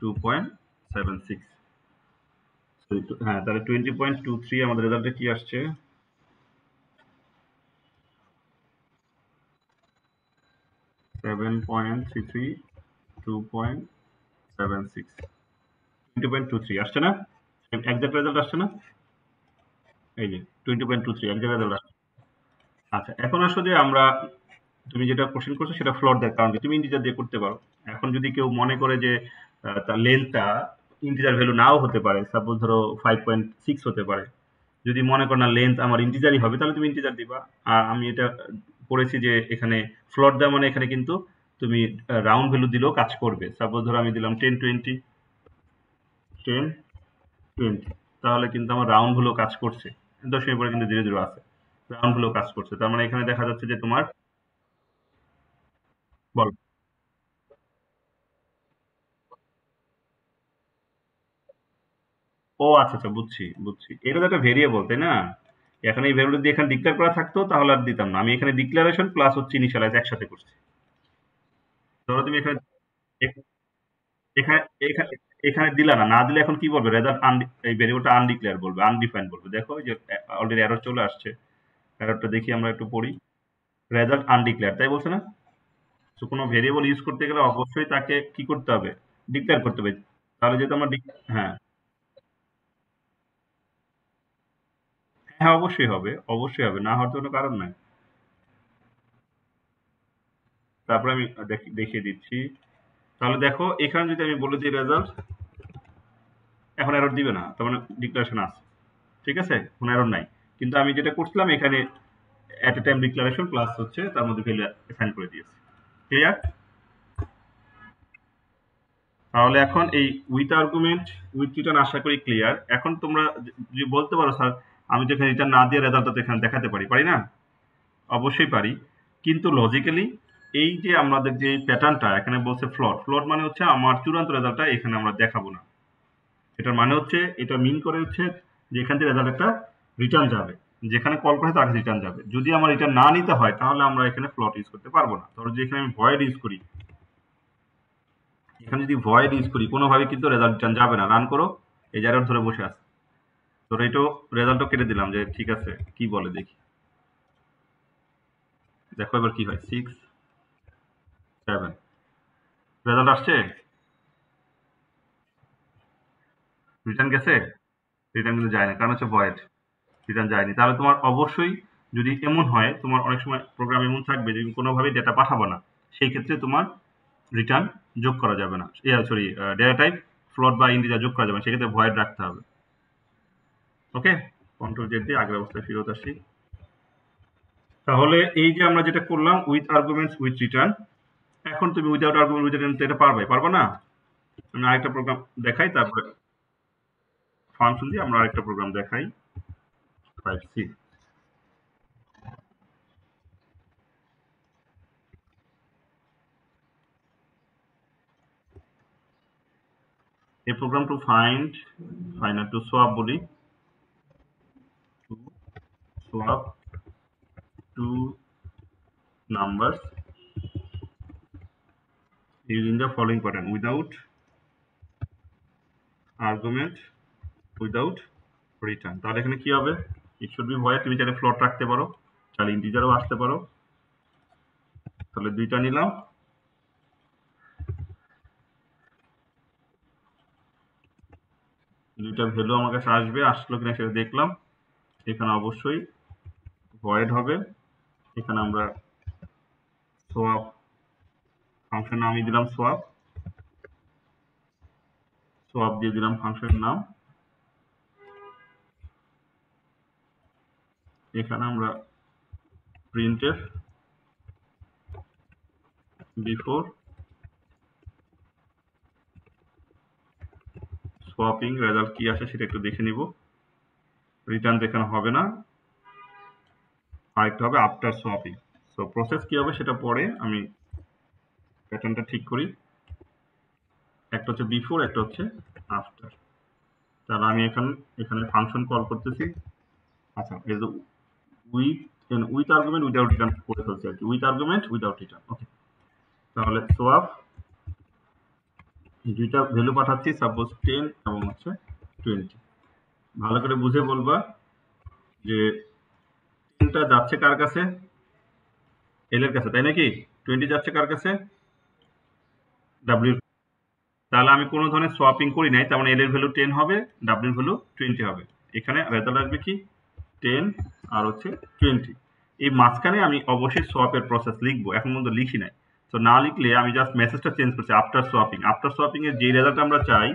টু পয়েন্ট সেভেন সিক্স হ্যাঁ তাহলে টোয়েন্টি পয়েন্ট টু থ্রি আমাদের রেজাল্টে কি আসছে? Seven point three three two point seven six twenty point two three আসছে না? একজাক্ট রেজাল্ট আসছে না? এই যে twenty point two three exact result আসছে আচ্ছা এখন আসো যে আমরা, তুমি যেটা কোশ্চেন করছ সেটা ফ্লোর দেয় কারণ তুমি ইন্টিজার দিয়ে করতে পারো। এখন যদি কেউ মনে করে যে তার লেন্থটা ইন্টিজার ভ্যালু নাও হতে পারে সাপোজ ধরো ফাইভ পয়েন্ট সিক্স হতে পারে। যদি মনে করো না লেন্থ আমার ইন্টিজারই হবে, তাহলে তুমি ইন্টিজার দিবা। আর আমি এটা করেছি যে এখানে ফ্লোর দেওয়া মানে এখানে কিন্তু তুমি রাউন্ড ভ্যালু দিলেও কাজ করবে। সাপোজ ধরো আমি দিলাম টেন টোয়েন্টি টেন টোয়েন্টি তাহলে কিন্তু আমার রাউন্ড ভ্যালু কাজ করছে। দশমী পরে কিন্তু ধীরে ধীরে আছে। রাউন্ড ভ্যালু কাজ করছে। তার মানে এখানে দেখা যাচ্ছে যে তোমার বল। ও আচ্ছা আচ্ছা বুঝছি বুঝছি। এটা তো একটা ভেরিয়েবল তাই না? এখানে এই ভ্যালু যদি এখানে ডিক্লেয়ার করা থাকতো, তাহলে আর দিতাম না। আমি এখানে ডিক্লারেশন প্লাস হচ্ছে ইনিশিয়ালাইজ একসাথে করছি। ধরো তুমি এখানে এখানে এখানে দিলা না না দিলে এখন কি বলবে? রেজাল্ট এই ভেরিয়েবলটা আনডিক্লেয়ার বলবে আনডিফাইন্ড বলবে। দেখো যে অলরেডি এরর চলে আসছে। এররটা দেখি আমরা একটু পড়ি। রেজাল্ট আনডিক্লেয়ার তাই বলছে না? তো কোনো ভেরিয়েবল ইউজ করতে গেলে অবশ্যই তাকে কি করতে হবে? ডিক্লেয়ার করতে হবে। তাহলে যেহেতু আমরা হ্যাঁ। হ্যাঁ অবশ্যই হবে অবশ্যই হবে, না হওয়ার কোনো কারণ নাই। তারপরে আমি দেখিয়ে দিচ্ছি। তাহলে দেখো, এখানে যদি আমি বলে দিই রেজাল্ট এখন এরর দিবে না, তার মানে ডিক্লারেশন আছে, ঠিক আছে? কোনো এরর নাই। কিন্তু আমি যেটা করছিলাম, এখানে at a time declaration plus হচ্ছে, তার মধ্যে ভ্যালু অ্যাসাইন করে দিয়েছি। ক্লিয়ার তাহলে এখন এই উইথ আর্গুমেন্ট উইথ রিটার্ন আশা করি ক্লিয়ার এখন তোমরা যদি বলতে পারো, স্যার, আমি যেখানে রিটার্ন না দিয়ে রেজাল্টটা এখানে দেখাতে পারি পারি না? অবশ্যই পারি। কিন্তু লজিক্যালি এই যে আমাদের যে প্যাটার্নটা এখানে বলছে ফ্লট ফ্লট মানে হচ্ছে আমার চূড়ান্ত রেজাল্টটা এখানে আমরা দেখাবো না। এটার মানে হচ্ছে, এটা মিন করে হচ্ছে যে এখান থেকে রেজাল্ট একটা রিটার্ন যাবে। যেখানে কল করে তার রিটার্ন যাবে। যদি আমার রিটার্ন না নিতে হয়, তাহলে আমরা এখানে ফ্লট ইউজ করতে পারব না। ধরো যে এখানে আমি ভয়েড ইউজ করি। এখানে যদি ভয়েড ইউজ করি, কোনোভাবে কিন্তু রেজাল্ট রিটার্ন যাবে না। রান করো, এই জায়গাটা ধরে বসে আছে। ধরো এটাও রেজাল্টও কেটে দিলাম যে ঠিক আছে, কি বলে দেখি। দেখো এবার কি হয় সিক্স সেভেন রেজাল্ট আসছে রিটার্ন গেছে? রিটার্ন কিন্তু যায় না কারণ হচ্ছে ভয়েড রিটার্ন যায়নি। তাহলে তোমার অবশ্যই যদি এমন হয়, তোমার অনেক সময় প্রোগ্রাম এমন থাকবে যে কোনোভাবেই ডেটা পাঠাবো না, সেই ক্ষেত্রে তোমার রিটার্ন যোগ করা যাবে না। সরি ডেটা টাইপ ফ্লোট বা ইন্ডিজার যোগ করা যাবে না, সেক্ষেত্রে ভয়েড রাখতে হবে। ওকে কন্ট্রোল জেড দিয়ে আগের অবস্থায় ফেরত আসি। তাহলে এই যে আমরা যেটা করলাম উইথ আর্গুমেন্টস উইথ রিটার্ন এখন তুমি উইদাউট আর্গুমেন্ট উইথ রিটার্ন এটা পারবে পারবে না? আমি আরেকটা প্রোগ্রাম দেখাই, তারপরে ফাংশন দিয়ে আমরা আরেকটা প্রোগ্রাম দেখাই। Five C a program to find find to swap বলি। Swap two numbers using the following pattern, without argument, without return. তাহলে এখানে কি হবে? ইট শুড বি ভয়েড তুমি চাইলে ফ্লোট রাখতে পারো, চাইলে ইন্টিজারও আসতে পারো। তাহলে দুইটা নিলাম। দুইটা ভ্যালু আমার কাছে আসবে, আসলো কিনা সেটা দেখলাম। এখানে অবশ্যই ভয়েড হবে। এখানে আমরা সোয়াপ ফাংশন নামই দিলাম সোয়াপ সোয়াপ দিয়ে দিলাম ফাংশনের নাম। এখানে আমরা প্রিন্টের বিফোর সোয়াপিং রেজাল্ট কি আসে সেটা একটু দেখে নিব। রিটার্ন দেখানো হবে না। আরেকটা হবে আফটার সোয়াপিং সো প্রসেস কি হবে সেটা পরে আমি প্যাটার্নটা ঠিক করি। একটা হচ্ছে বিফোর একটা হচ্ছে আফটার তাহলে আমি এখানে এখানে ফাংশন কল করতেছি। আচ্ছা এই যে with with argument without return করে ফেলছি আর কি। With argument without return okay তাহলে সোয়াপ দুইটা ভ্যালু পাঠাচ্ছি সাপোজ টেন এবং হচ্ছে টোয়েন্টি ভালো করে বুঝে বলবা যে টেনটা যাচ্ছে কার কাছে? এল এর কাছে, তাই নাকি? টোয়েন্টি যাচ্ছে কার কাছে? ডাব্লিউ তাহলে আমি কোনো ধরনের সোয়াপিং করি নাই, তার মানে এল এর ভ্যালু টেন হবে ডাব্লিউর ভ্যালু টোয়েন্টি হবে। এখানে রেজাল্ট আসবে কি? টেন আর হচ্ছে টোয়েন্টি এই মাঝখানে আমি অবশ্যই সোয়াপের প্রসেস লিখব, এখন পর্যন্ত লিখি নাই। তো না লিখলে আমি জাস্ট মেসেজটা চেঞ্জ করছি আফটার সোয়াপিং আফটার সোয়াপিং এর যে রেজাল্ট আমরা চাই,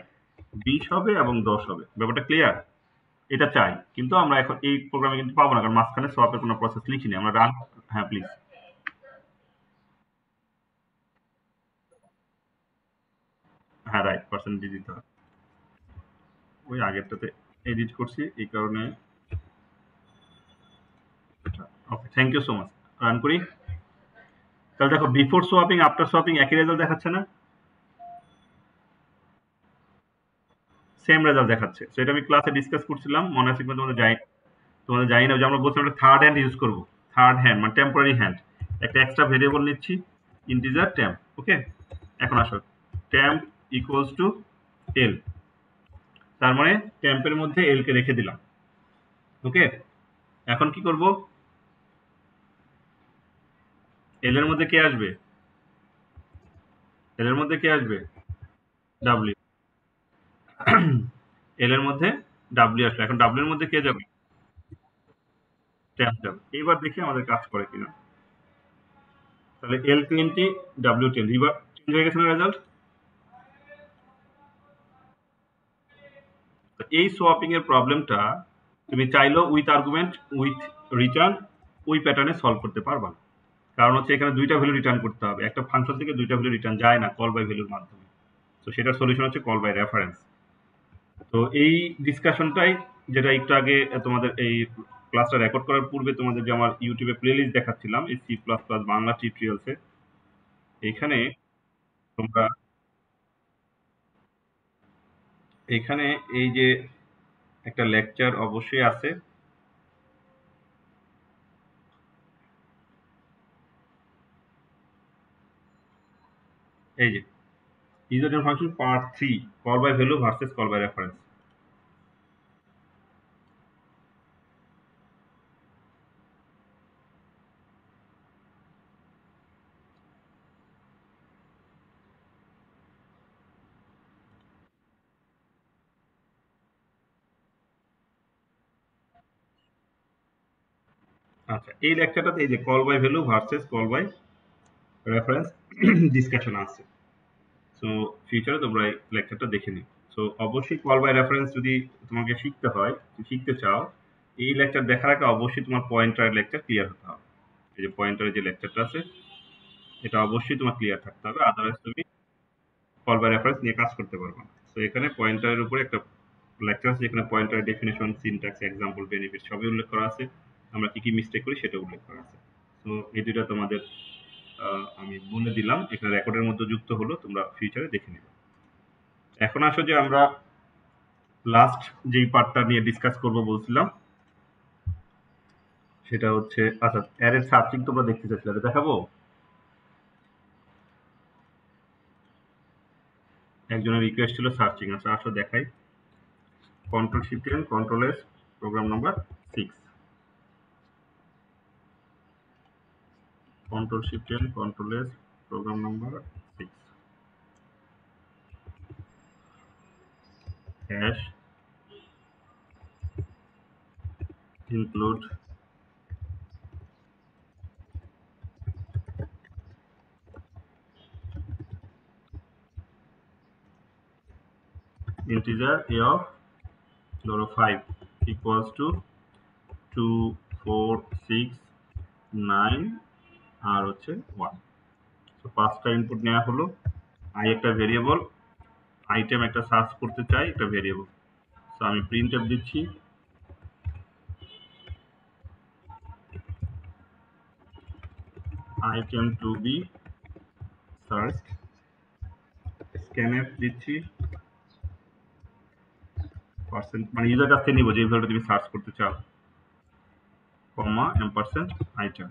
বিশ হবে এবং দশ হবে। ব্যাপারটা ক্লিয়ার এটা চাই। কিন্তু আমরা এখন এই প্রোগ্রামে কিন্তু পাবো না, কারণ মাঝখানে সোয়াপের কোনো প্রসেস লিখিনি আমরা রান হ্যাঁ প্লিজ হ্যাঁ রাইট পার্সেন্টেজ দিতে হবে ওই আগেরটাতে এডিট করছি, এই কারণে okay thank you so much run করি তাহলে দেখো বিফোর সোয়াপিং আফটার সোয়াপিং একই রেজাল্ট দেখাচ্ছে না? সেম রেজাল্ট দেখাচ্ছে। সো এটা আমি ক্লাসে ডিসকাস করছিলাম, মনে আছে তোমাদের যাই তোমাদের জানি না যে আমরা বলছিলাম থার্ড হ্যান্ড ইউজ করব। থার্ড হ্যান্ড মানে টেম্পোরারি হ্যান্ড একটা এক্সট্রা ভেরিয়েবল নিচ্ছি ইন্টিজার ট্যাম্প ওকে এখন আসো। ট্যাম্প ইকুয়ালস টু এল তার মানে ট্যাম্পের মধ্যে এল কে রেখে দিলাম। ওকে এখন কি করব? এল এর মধ্যে কে আসবে? এল এর মধ্যে কে আসবে? ডাব্লিউ এল এর মধ্যে ডাব্লিউ আসবে। এখন ডাব্লিউ এর মধ্যে কে যাবে? ট্যাম্প যাবে। এইবার দেখি আমাদের কাজ করে কিনা। তাহলে এল টোয়েন্টি ডাব্লিউ টেন এবার চেঞ্জ হয়ে গেছে না রেজাল্ট এই সোয়াপিং এর প্রবলেমটা তুমি চাইলেও উইথ আর্গুমেন্ট উইথ রিটার্ন ওই প্যাটার্নে সলভ করতে পারবা না। কারণ হচ্ছে এখানে দুইটা ভ্যালু রিটার্ন করতে হবে। একটা ফাংশন থেকে দুইটা ভ্যালু রিটার্ন যায় না কল বাই ভ্যালুর মাধ্যমে। তো সেটার সলিউশন হচ্ছে কল বাই রেফারেন্স তো এই ডিসকাশনটাই যেটা একটু আগে তোমাদের এই ক্লাসটা রেকর্ড করার পূর্বে তোমাদের যে আমার ইউটিউবে প্লেলিস্ট দেখাচ্ছিলাম, এই সি প্লাস প্লাস বাংলা টিউটোরিয়ালসে এখানে তোমরা এখানে এই যে একটা লেকচার অবশ্যই আছে। এই যে user function part three call by value versus call by reference আচ্ছা এই লেকচারটাতে এই যে call by value versus call by reference discussion আছে। সো ফিউচারে তোমরা এই লেকচারটা দেখে নিও। সো অবশ্যই কল বাই রেফারেন্স যদি তোমাকে শিখতে হয় শিখতে চাও, এই লেকচার দেখার আগে অবশ্যই তোমার পয়েন্টার লেকচার ক্লিয়ার হতে হবে। এই যে পয়েন্টারের যে লেকচারটা আছে, এটা অবশ্যই তোমার ক্লিয়ার থাকতে হবে। আদারওয়াইজ তুমি কল বাই রেফারেন্স নিয়ে কাজ করতে পারবে না। সো এখানে পয়েন্টারের উপরে একটা লেকচার আছে, যেখানে pointer definition syntax example benefit সবই উল্লেখ করা আছে। আমরা কি কি মিস্টেক করি সেটা উল্লেখ করা আছে। সো এই দুইটা তোমাদের আমি বলে দিলাম। এখানে রেকর্ডের মধ্যে যুক্ত হলো, তোমরা ফিউচারে দেখে নেবে। এখন আসো যে আমরা লাস্ট যেই পার্টটা নিয়ে ডিসকাস করব বলছিলাম, সেটা হচ্ছে আচ্ছা অ্যারের সার্চিং তোমরা দেখতে চাইছিলে, এটা দেখাবো? একজনের রিকোয়েস্ট ছিল সার্চিং আচ্ছা আসো দেখাই। Control shift control S program number six Ctrl Shift L Ctrl S program number 6 hash include integer a of dollar 5 equals to 2 4 6 9 আর হচ্ছে ওয়ান তো পাঁচটা ইনপুট নেওয়া হলো। আই একটা ভেরিয়েবল আইটেম একটা সার্চ করতে চাই, একটা ভেরিয়েবল তো আমি প্রিন্ট দিচ্ছি। Item to be search scanf দিচ্ছি। পার্সেন্ট মানে ইউজার কাছ থেকে নিব, যে ভ্যালুটা তুমি সার্চ করতে চাও। Comma M percent item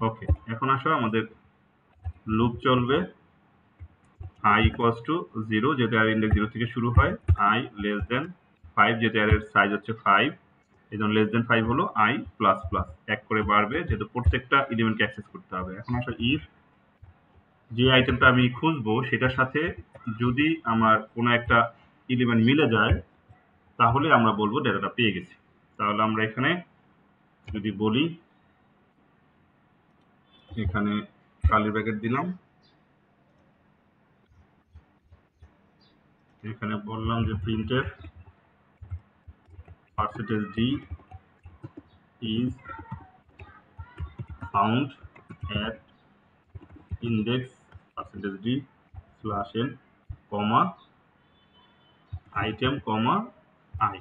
okay এখন আসো, আমাদের লুপ চলবে। I equals to 0 যেহেতু এর ইন্ডেক্স জিরো থেকে শুরু হয়। I less than 5 যেহেতু এর সাইজ হচ্ছে ফাইভ এই জন্য লেস দেন ফাইভ হলো আই প্লাস প্লাস এক করে বাড়বে, যেহেতু প্রত্যেকটা এলিমেন্টকে অ্যাক্সেস করতে হবে। এখন আসো ইফ যে আইটেমটা আমি খুঁজবো, সেটার সাথে যদি আমার কোনো একটা এলিমেন্ট মিলে যায়, তাহলে আমরা বলব ডেটাটা পেয়ে গেছি। তাহলে আমরা এখানে যদি বলি এখানে কালি ব্র্যাকেট দিলাম। এখানে বললাম যে প্রিন্টের percentage D is found at index percentage D slash N comma item comma I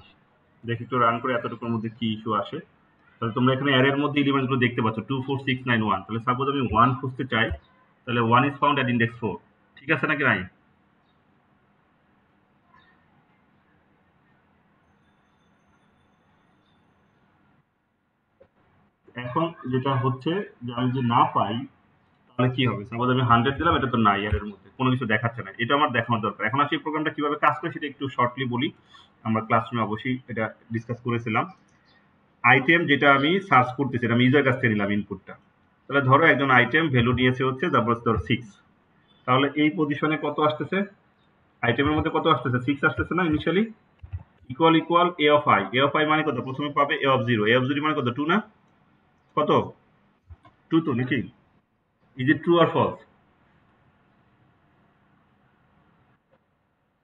দেখি একটু রান করে এতটুকুর মধ্যে কি ইস্যু আসে। তাহলে তোমরা এখানে অ্যারের মধ্যে এলিমেন্টগুলো দেখতে পাচ্ছ two four six nine one তাহলে সাপোজ আমি ওয়ান খুঁজতে চাই, তাহলে one is found at index four ঠিক আছে নাকি নাই এখন যেটা হচ্ছে যে আমি যদি না পাই, তাহলে কি হবে? সাপোজ আমি হান্ড্রেড দিলাম, এটা তো নাই এর মধ্যে। কোনো কিছু দেখাচ্ছে না। এটা আমার দেখানোর দরকার। এখন আসলে প্রোগ্রামটা কীভাবে কাজ করে সেটা একটু শর্টলি বলি। আমরা ক্লাসরুমে অবশ্যই এটা ডিসকাস করেছিলাম। আইটেম যেটা আমি সার্চ করতেছি আমি ইউজার কাছ থেকে নিলাম ইনপুটটা তাহলে ধরো একজন আইটেম ভ্যালু নিয়েছে হচ্ছে, তারপর ধরো সিক্স তাহলে এই পজিশনে কত আসতেছে? আইটেমের মধ্যে কত আসতেছে? সিক্স আসতেছে না initially equal equal A of I A of I মানে কত? প্রথমে পাবে A of zero A of zero মানে কত? টু না? কত? টু তো নাকি ইজ ইট ট্রু আর ফলস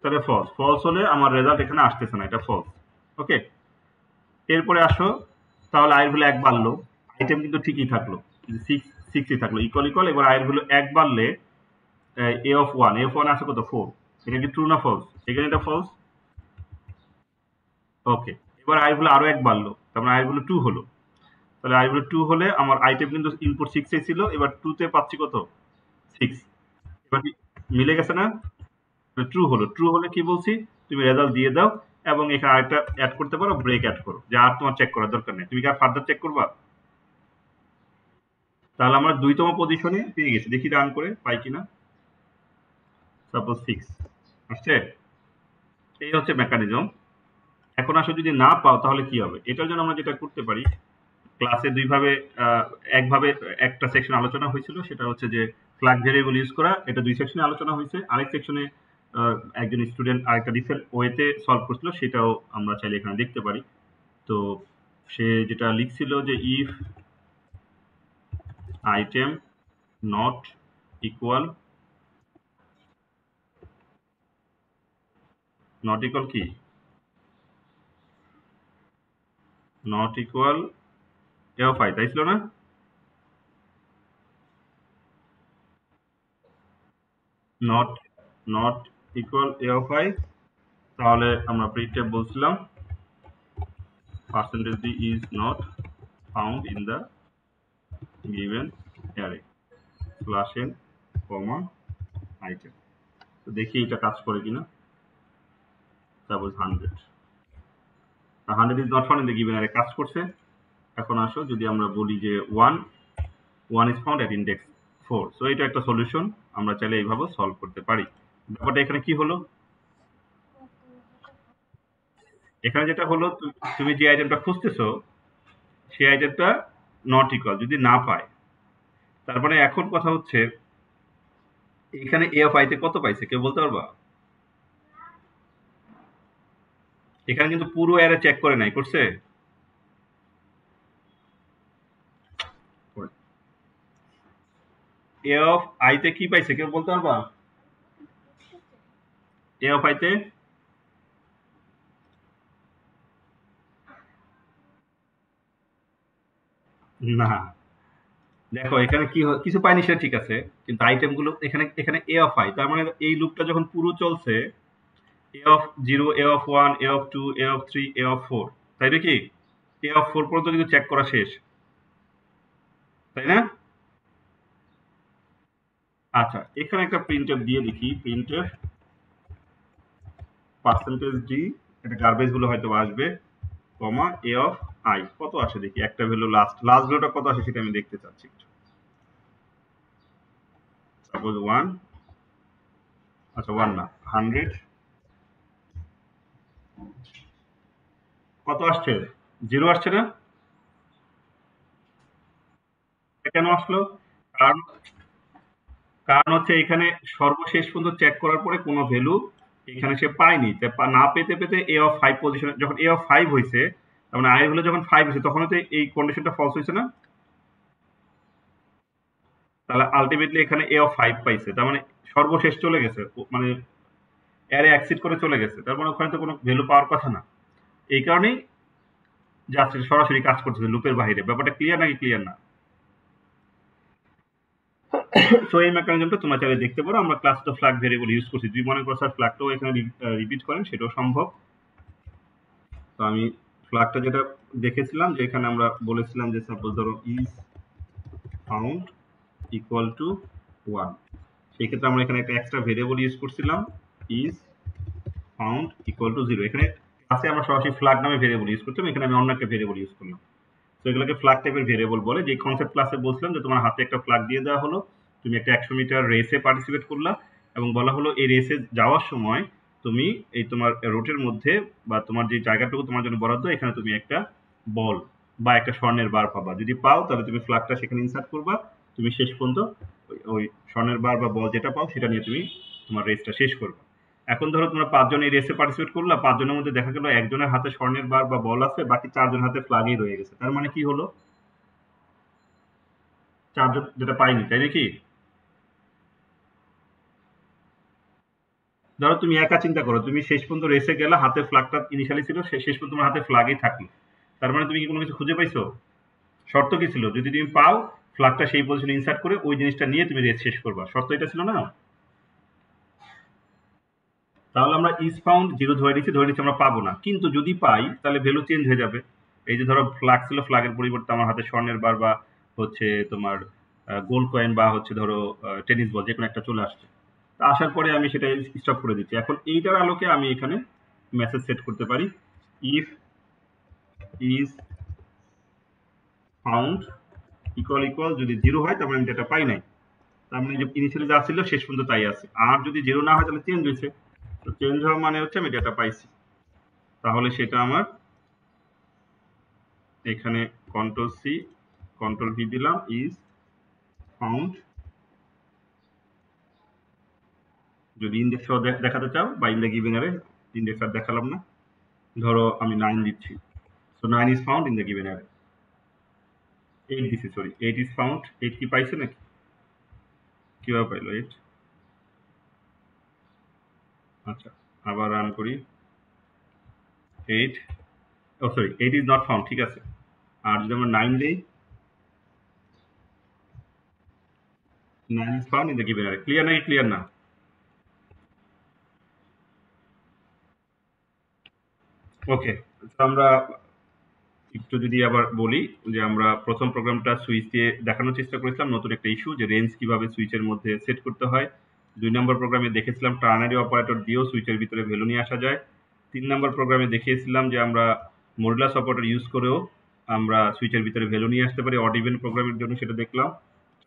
তাহলে ফলস ফলস হলে আমার রেজাল্ট এখানে আসতেছে না, এটা ফলস ওকে এরপরে আসো। তাহলে আয়ের ভ্যালু এক বাড়লো। আইটেম কিন্তু ঠিকই থাকল। সিক্স সিক্সই থাকল। ইকুয়াল ইকুয়াল এবার আয়ের ভ্যালু এক বাড়লে A of one A of one আছে কত? ফোর এটা কি ট্রু না ফলস এখানে এটা ফলস ওকে এবার আয়ের ভ্যালু আরও এক বাড়লো। তার মানে আয়ের ভ্যালু টু হলো। তাহলে আই ভ্যালু টু হলে আমার আইটেম কিন্তু ইনপুট সিক্সে ছিল, এবার টুতে পাচ্ছি কত? সিক্স এবার মিলে গেছে না? ট্রু হলো। ট্রু হলে কি বলছি? তুমি রেজাল্ট দিয়ে দাও। এবং এখানে আরেকটা অ্যাড করতে পারো ব্রেক অ্যাড করো। যা আর তোমার চেক করার দরকার নেই। তুমি কি আর ফার্দার চেক করবা? তাহলে আমরা দুইতম পজিশনে পেয়ে গেছি। দেখি রান করে পাই কিনা। সাপোজ সিক্স আসছে? এই হচ্ছে মেকানিজম এখন আসলে যদি না পাও, তাহলে কি হবে? এটার জন্য আমরা যেটা করতে পারি ক্লাসে দুইভাবে একভাবে একটা সেকশন আলোচনা হয়েছিল। সেটা হচ্ছে যে ফ্ল্যাগ ভেরিয়েবল ইউজ করা। এটা দুই সেকশনে আলোচনা হয়েছে। আরেক সেকশনে একজন স্টুডেন্ট আরেকটা ডিফারেন্ট ওয়েতে সলভ করছিল, সেটাও আমরা চাইলে এখানে দেখতে পারি। তো সে যেটা লিখছিল যে if item not equal not equal কি? Not equal A of I তাই ছিল না? Not not equal A of I তাহলে আমরা প্রিন্টে বলছিলাম। Percentage D is not found in the given array slash N comma item তো দেখি এটা কাজ করে কিনা। Suppose hundred hundred is not found in the given array কাজ করছে। এখন আসো, যদি আমরা বলি যে one one is found at index four so এটা একটা সলিউশন আমরা চাইলে এইভাবে সলভ করতে পারি। ব্যাপারটা এখানে কি হলো? এখানে যেটা হলো তুমি যে আইটেমটা খুঁজতেছো, সেই আইটেমটা নট ইকুয়াল যদি না পায়। তারপরে এখন কথা হচ্ছে, এখানে এ অফ আইতে কত পাইছে? কেউ বলতে পারবা? এখানে কিন্তু পুরো অ্যারে চেক করে নাই, করছে? এ অফ আইতে কি পাইছে? কেউ বলতে পারবা? এ অফ আইতে না দেখো, এখানে কি কিছু পাইনি সেটা ঠিক আছে, কিন্তু আইটেমগুলো এখানে এখানে এ অফ আই তার মানে এই লুপটা যখন পুরো চলছে A of zero A of one A of two A of three A of four তাই নাকি এ অফ ফোর পর্যন্ত কিন্তু চেক করা শেষ, তাই না? আচ্ছা এখানে একটা প্রিন্টার দিয়ে দেখি প্রিন্টার পার্সেন্টেজ ডি এটা গার্বেজগুলো হয়তো আসবে কমা এ অফ আই কত আসে দেখি, একটা ভ্যালু লাস্ট লাস্ট ভ্যালুটা কত আসে সেটা আমি দেখতে চাচ্ছি সাপোজ ওয়ান আচ্ছা ওয়ান না হান্ড্রেড কত আসছে? জিরো আসছে না? কেন আসলো? কারণ কারণ হচ্ছে এখানে সর্বশেষ পর্যন্ত চেক করার পরে কোনো ভ্যালু এখানে সে পায়নি। না পেতে পেতে এ অফ ফাইভ পজিশনে যখন এ অফ ফাইভ হয়েছে তার মানে আই হলে যখন ফাইভ হয়েছে তখন তো এই কন্ডিশনটা ফলস হয়েছে না? তাহলে আলটিমেটলি এখানে এ অফ ফাইভ পাইছে। তার মানে সর্বশেষ চলে গেছে। মানে এরে অ্যাক্সিড করে চলে গেছে। তার মানে ওখানে তো কোনো ভ্যালু পাওয়ার কথা না। এই কারণেই যাচ্ছে সরাসরি কাজ করতেছে লুপের বাহিরে। ব্যাপারটা ক্লিয়ার নাকি ক্লিয়ার না? সো এই মেকানিজমটা তোমরা চাইলে দেখতে পারো। আমরা ক্লাস তো ফ্ল্যাগ ভেরিয়েবল ইউজ করছি। যদি মনে করো স্যার ফ্ল্যাগটাও এখানে রিপিট করেন, সেটাও সম্ভব। তো আমি ফ্ল্যাগটা যেটা দেখেছিলাম, যে এখানে আমরা বলেছিলাম যে সাপোজ ধরো is found equal to one সেই ক্ষেত্রে আমরা এখানে একটা এক্সট্রা ভেরিয়েবল ইউজ করছিলাম। Is found equal to zero এখানে ক্লাসে আমরা সরাসরি ফ্ল্যাগ নামে ভেরিয়েবল ইউজ করতাম। এখানে আমি অন্য একটা ভেরিয়েবল ইউজ করলাম। তো এগুলোকে ফ্ল্যাগ টাইপের ভেরিয়েবল বলে। যে কনসেপ্ট ক্লাসে বলছিলাম যে, তোমার হাতে একটা ফ্ল্যাগ দিয়ে দেওয়া হলো। তুমি একটা একশো মিটার রেসে পার্টিসিপেট করলা এবং বলা হলো এই রেসে যাওয়ার সময় তুমি এই তোমার রোটের মধ্যে বা তোমার যে জায়গাটুকু তোমার জন্য বরাদ্দ, এখানে তুমি একটা বল বা একটা স্বর্ণের বার পাবা। যদি পাও, তাহলে তুমি ফ্লাগটা সেখানে ইনসার্ট করবা। তুমি শেষ পর্যন্ত ওই স্বর্ণের বার বা বল যেটা পাও, সেটা নিয়ে তুমি তোমার রেসটা শেষ করবা। এখন ধরো তোমরা পাঁচজন এই রেসে পার্টিসিপেট করলা, পাঁচজনের মধ্যে দেখা গেলো একজনের হাতে স্বর্ণের বার বা বল আছে, বাকি চারজন হাতে ফ্লাগই রয়ে গেছে। তার মানে কি হলো? চারজন যেটা পাইনি, তাই নাকি? ধরো তুমি একা চিন্তা করো, তুমি শেষ পর্যন্ত রেসে গেলে হাতে ফ্ল্যাগটা ইনিশিয়ালি ছিল শেষ পর্যন্ত তোমার হাতে ফ্ল্যাগই থাকল। তার মানে তুমি কি কোনো কিছু খুঁজে পাইছো? শর্ত কি ছিল? যদি তুমি পাও ফ্ল্যাগটা সেই পজিশনে ইনসার্ট করে ওই জিনিসটা নিয়ে তুমি রেস শেষ করবা। শর্ত এটা ছিল না? তাহলে আমরা ইজ ফাউন্ড জিরো ধরে নিচ্ছি ধরে নিচ্ছি আমরা পাবো না। কিন্তু যদি পাই, তাহলে ভ্যালু চেঞ্জ হয়ে যাবে। এই যে ধরো ফ্ল্যাগ ছিল ফ্ল্যাগের পরিবর্তে আমার হাতে স্বর্ণের বার বা হচ্ছে তোমার গোল্ড কয়েন বা হচ্ছে ধরো টেনিস বল যে কোনো একটা চলে আসছে। আসার পরে আমি সেটা স্টপ করে দিচ্ছি। এখন এইটার আলোকে আমি এখানে মেসেজ সেট করতে পারি। If is found equal equal যদি জিরো হয় তারপরে আমি ডেটা পাই নাই। তার মানে যে ইনিশিয়ালি যা ছিল, শেষ পর্যন্ত তাই আছে। আর যদি জিরো না হয়, তাহলে চেঞ্জ হয়েছে। তো চেঞ্জ হওয়া মানে হচ্ছে আমি ডেটা পাইছি। তাহলে সেটা আমার এখানে কন্ট্রোল সি কন্ট্রোল ভি দিলাম ইজ ফাউন্ড যদি ইন্ডেক্স দেখাতে চাও বা in the given array index আর দেখালাম না। ধরো আমি নাইন দিচ্ছি। So nine is found in the given array eight দিছি sorry eight is found eight কি পাইছে নাকি? কীভাবে পাইলো এইট আচ্ছা আবার রান করি। Eight oh sorry eight is not found ঠিক আছে। আর যদি আমরা নাইন দিই? Nine is found in the given array clear নাকি? ক্লিয়ার না? ওকে আমরা একটু যদি আবার বলি যে আমরা প্রথম প্রোগ্রামটা সুইচ দিয়ে দেখানোর চেষ্টা করেছিলাম, নতুন একটা ইস্যু যে রেঞ্জ কীভাবে সুইচের মধ্যে সেট করতে হয়। দুই নম্বর প্রোগ্রামে দেখেছিলাম টার্নারি অপারেটর দিয়েও সুইচের ভিতরে ভ্যালু নিয়ে আসা যায়। তিন নম্বর প্রোগ্রামে দেখিয়েছিলাম যে আমরা মোডলাস অপারেটর ইউজ করেও আমরা সুইচের ভিতরে ভ্যালু নিয়ে আসতে পারি। অড ইভেন প্রোগ্রামের জন্য সেটা দেখলাম।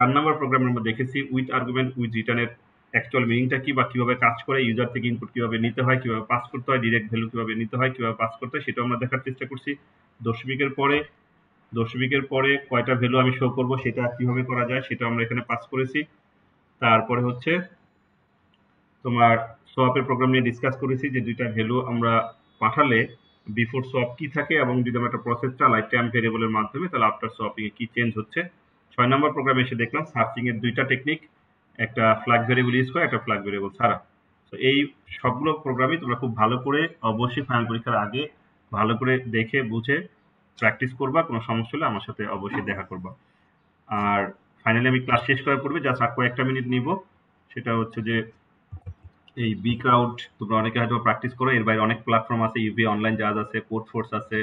চার নম্বর প্রোগ্রামের আমরা দেখেছি উইথ আর্গুমেন্ট উইথ রিটার্নের অ্যাকচুয়াল মিনিংটা কি বা কীভাবে কাজ করে ইউজার থেকে ইনপুট কীভাবে নিতে হয়, কীভাবে পাস করতে হয় ডিরেক্ট ভ্যালু কীভাবে নিতে হয়, কীভাবে পাস করতে হয় সেটা আমরা দেখার চেষ্টা করছি। দশমিকের পরে দশমিকের পরে কয়টা ভ্যালু আমি শো করব, সেটা কীভাবে করা যায় সেটা আমরা এখানে পাস করেছি। তারপরে হচ্ছে, তোমার সোয়াপের প্রোগ্রাম নিয়ে ডিসকাস করেছি যে দুইটা ভ্যালু আমরা পাঠালে বিফোর সোয়াপ কি থাকে এবং যদি আমরা একটা প্রসেস চালাই ট্যাম্প ভেরিয়েবলের মাধ্যমে, তাহলে আফটার সোয়াপিং এ কি চেঞ্জ হচ্ছে? ছয় নম্বর প্রোগ্রামে এসে দেখলাম সার্চিং এর দুইটা টেকনিক একটা ফ্ল্যাগ ভেরিয়েবল ইউজ করে একটা ফ্ল্যাগ ভেরিয়েবল ছাড়া। তো এই সবগুলো প্রোগ্রামই তোমরা খুব ভালো করে অবশ্যই ফাইনাল পরীক্ষার আগে ভালো করে দেখে, বুঝে প্র্যাকটিস করবা, কোনো সমস্যা হলে আমার সাথে অবশ্যই দেখা করবা। আর ফাইনালি আমি ক্লাস শেষ করার পূর্বে জাস্ট আর কয়েকটা মিনিট নিব। সেটা হচ্ছে যে, এই বি ক্রাউড তোমরা অনেকে হয়তো প্র্যাকটিস করো, এর বাইরে অনেক প্ল্যাটফর্ম আছে ইউভি অনলাইন জাজ আছে কোড ফোর্স আছে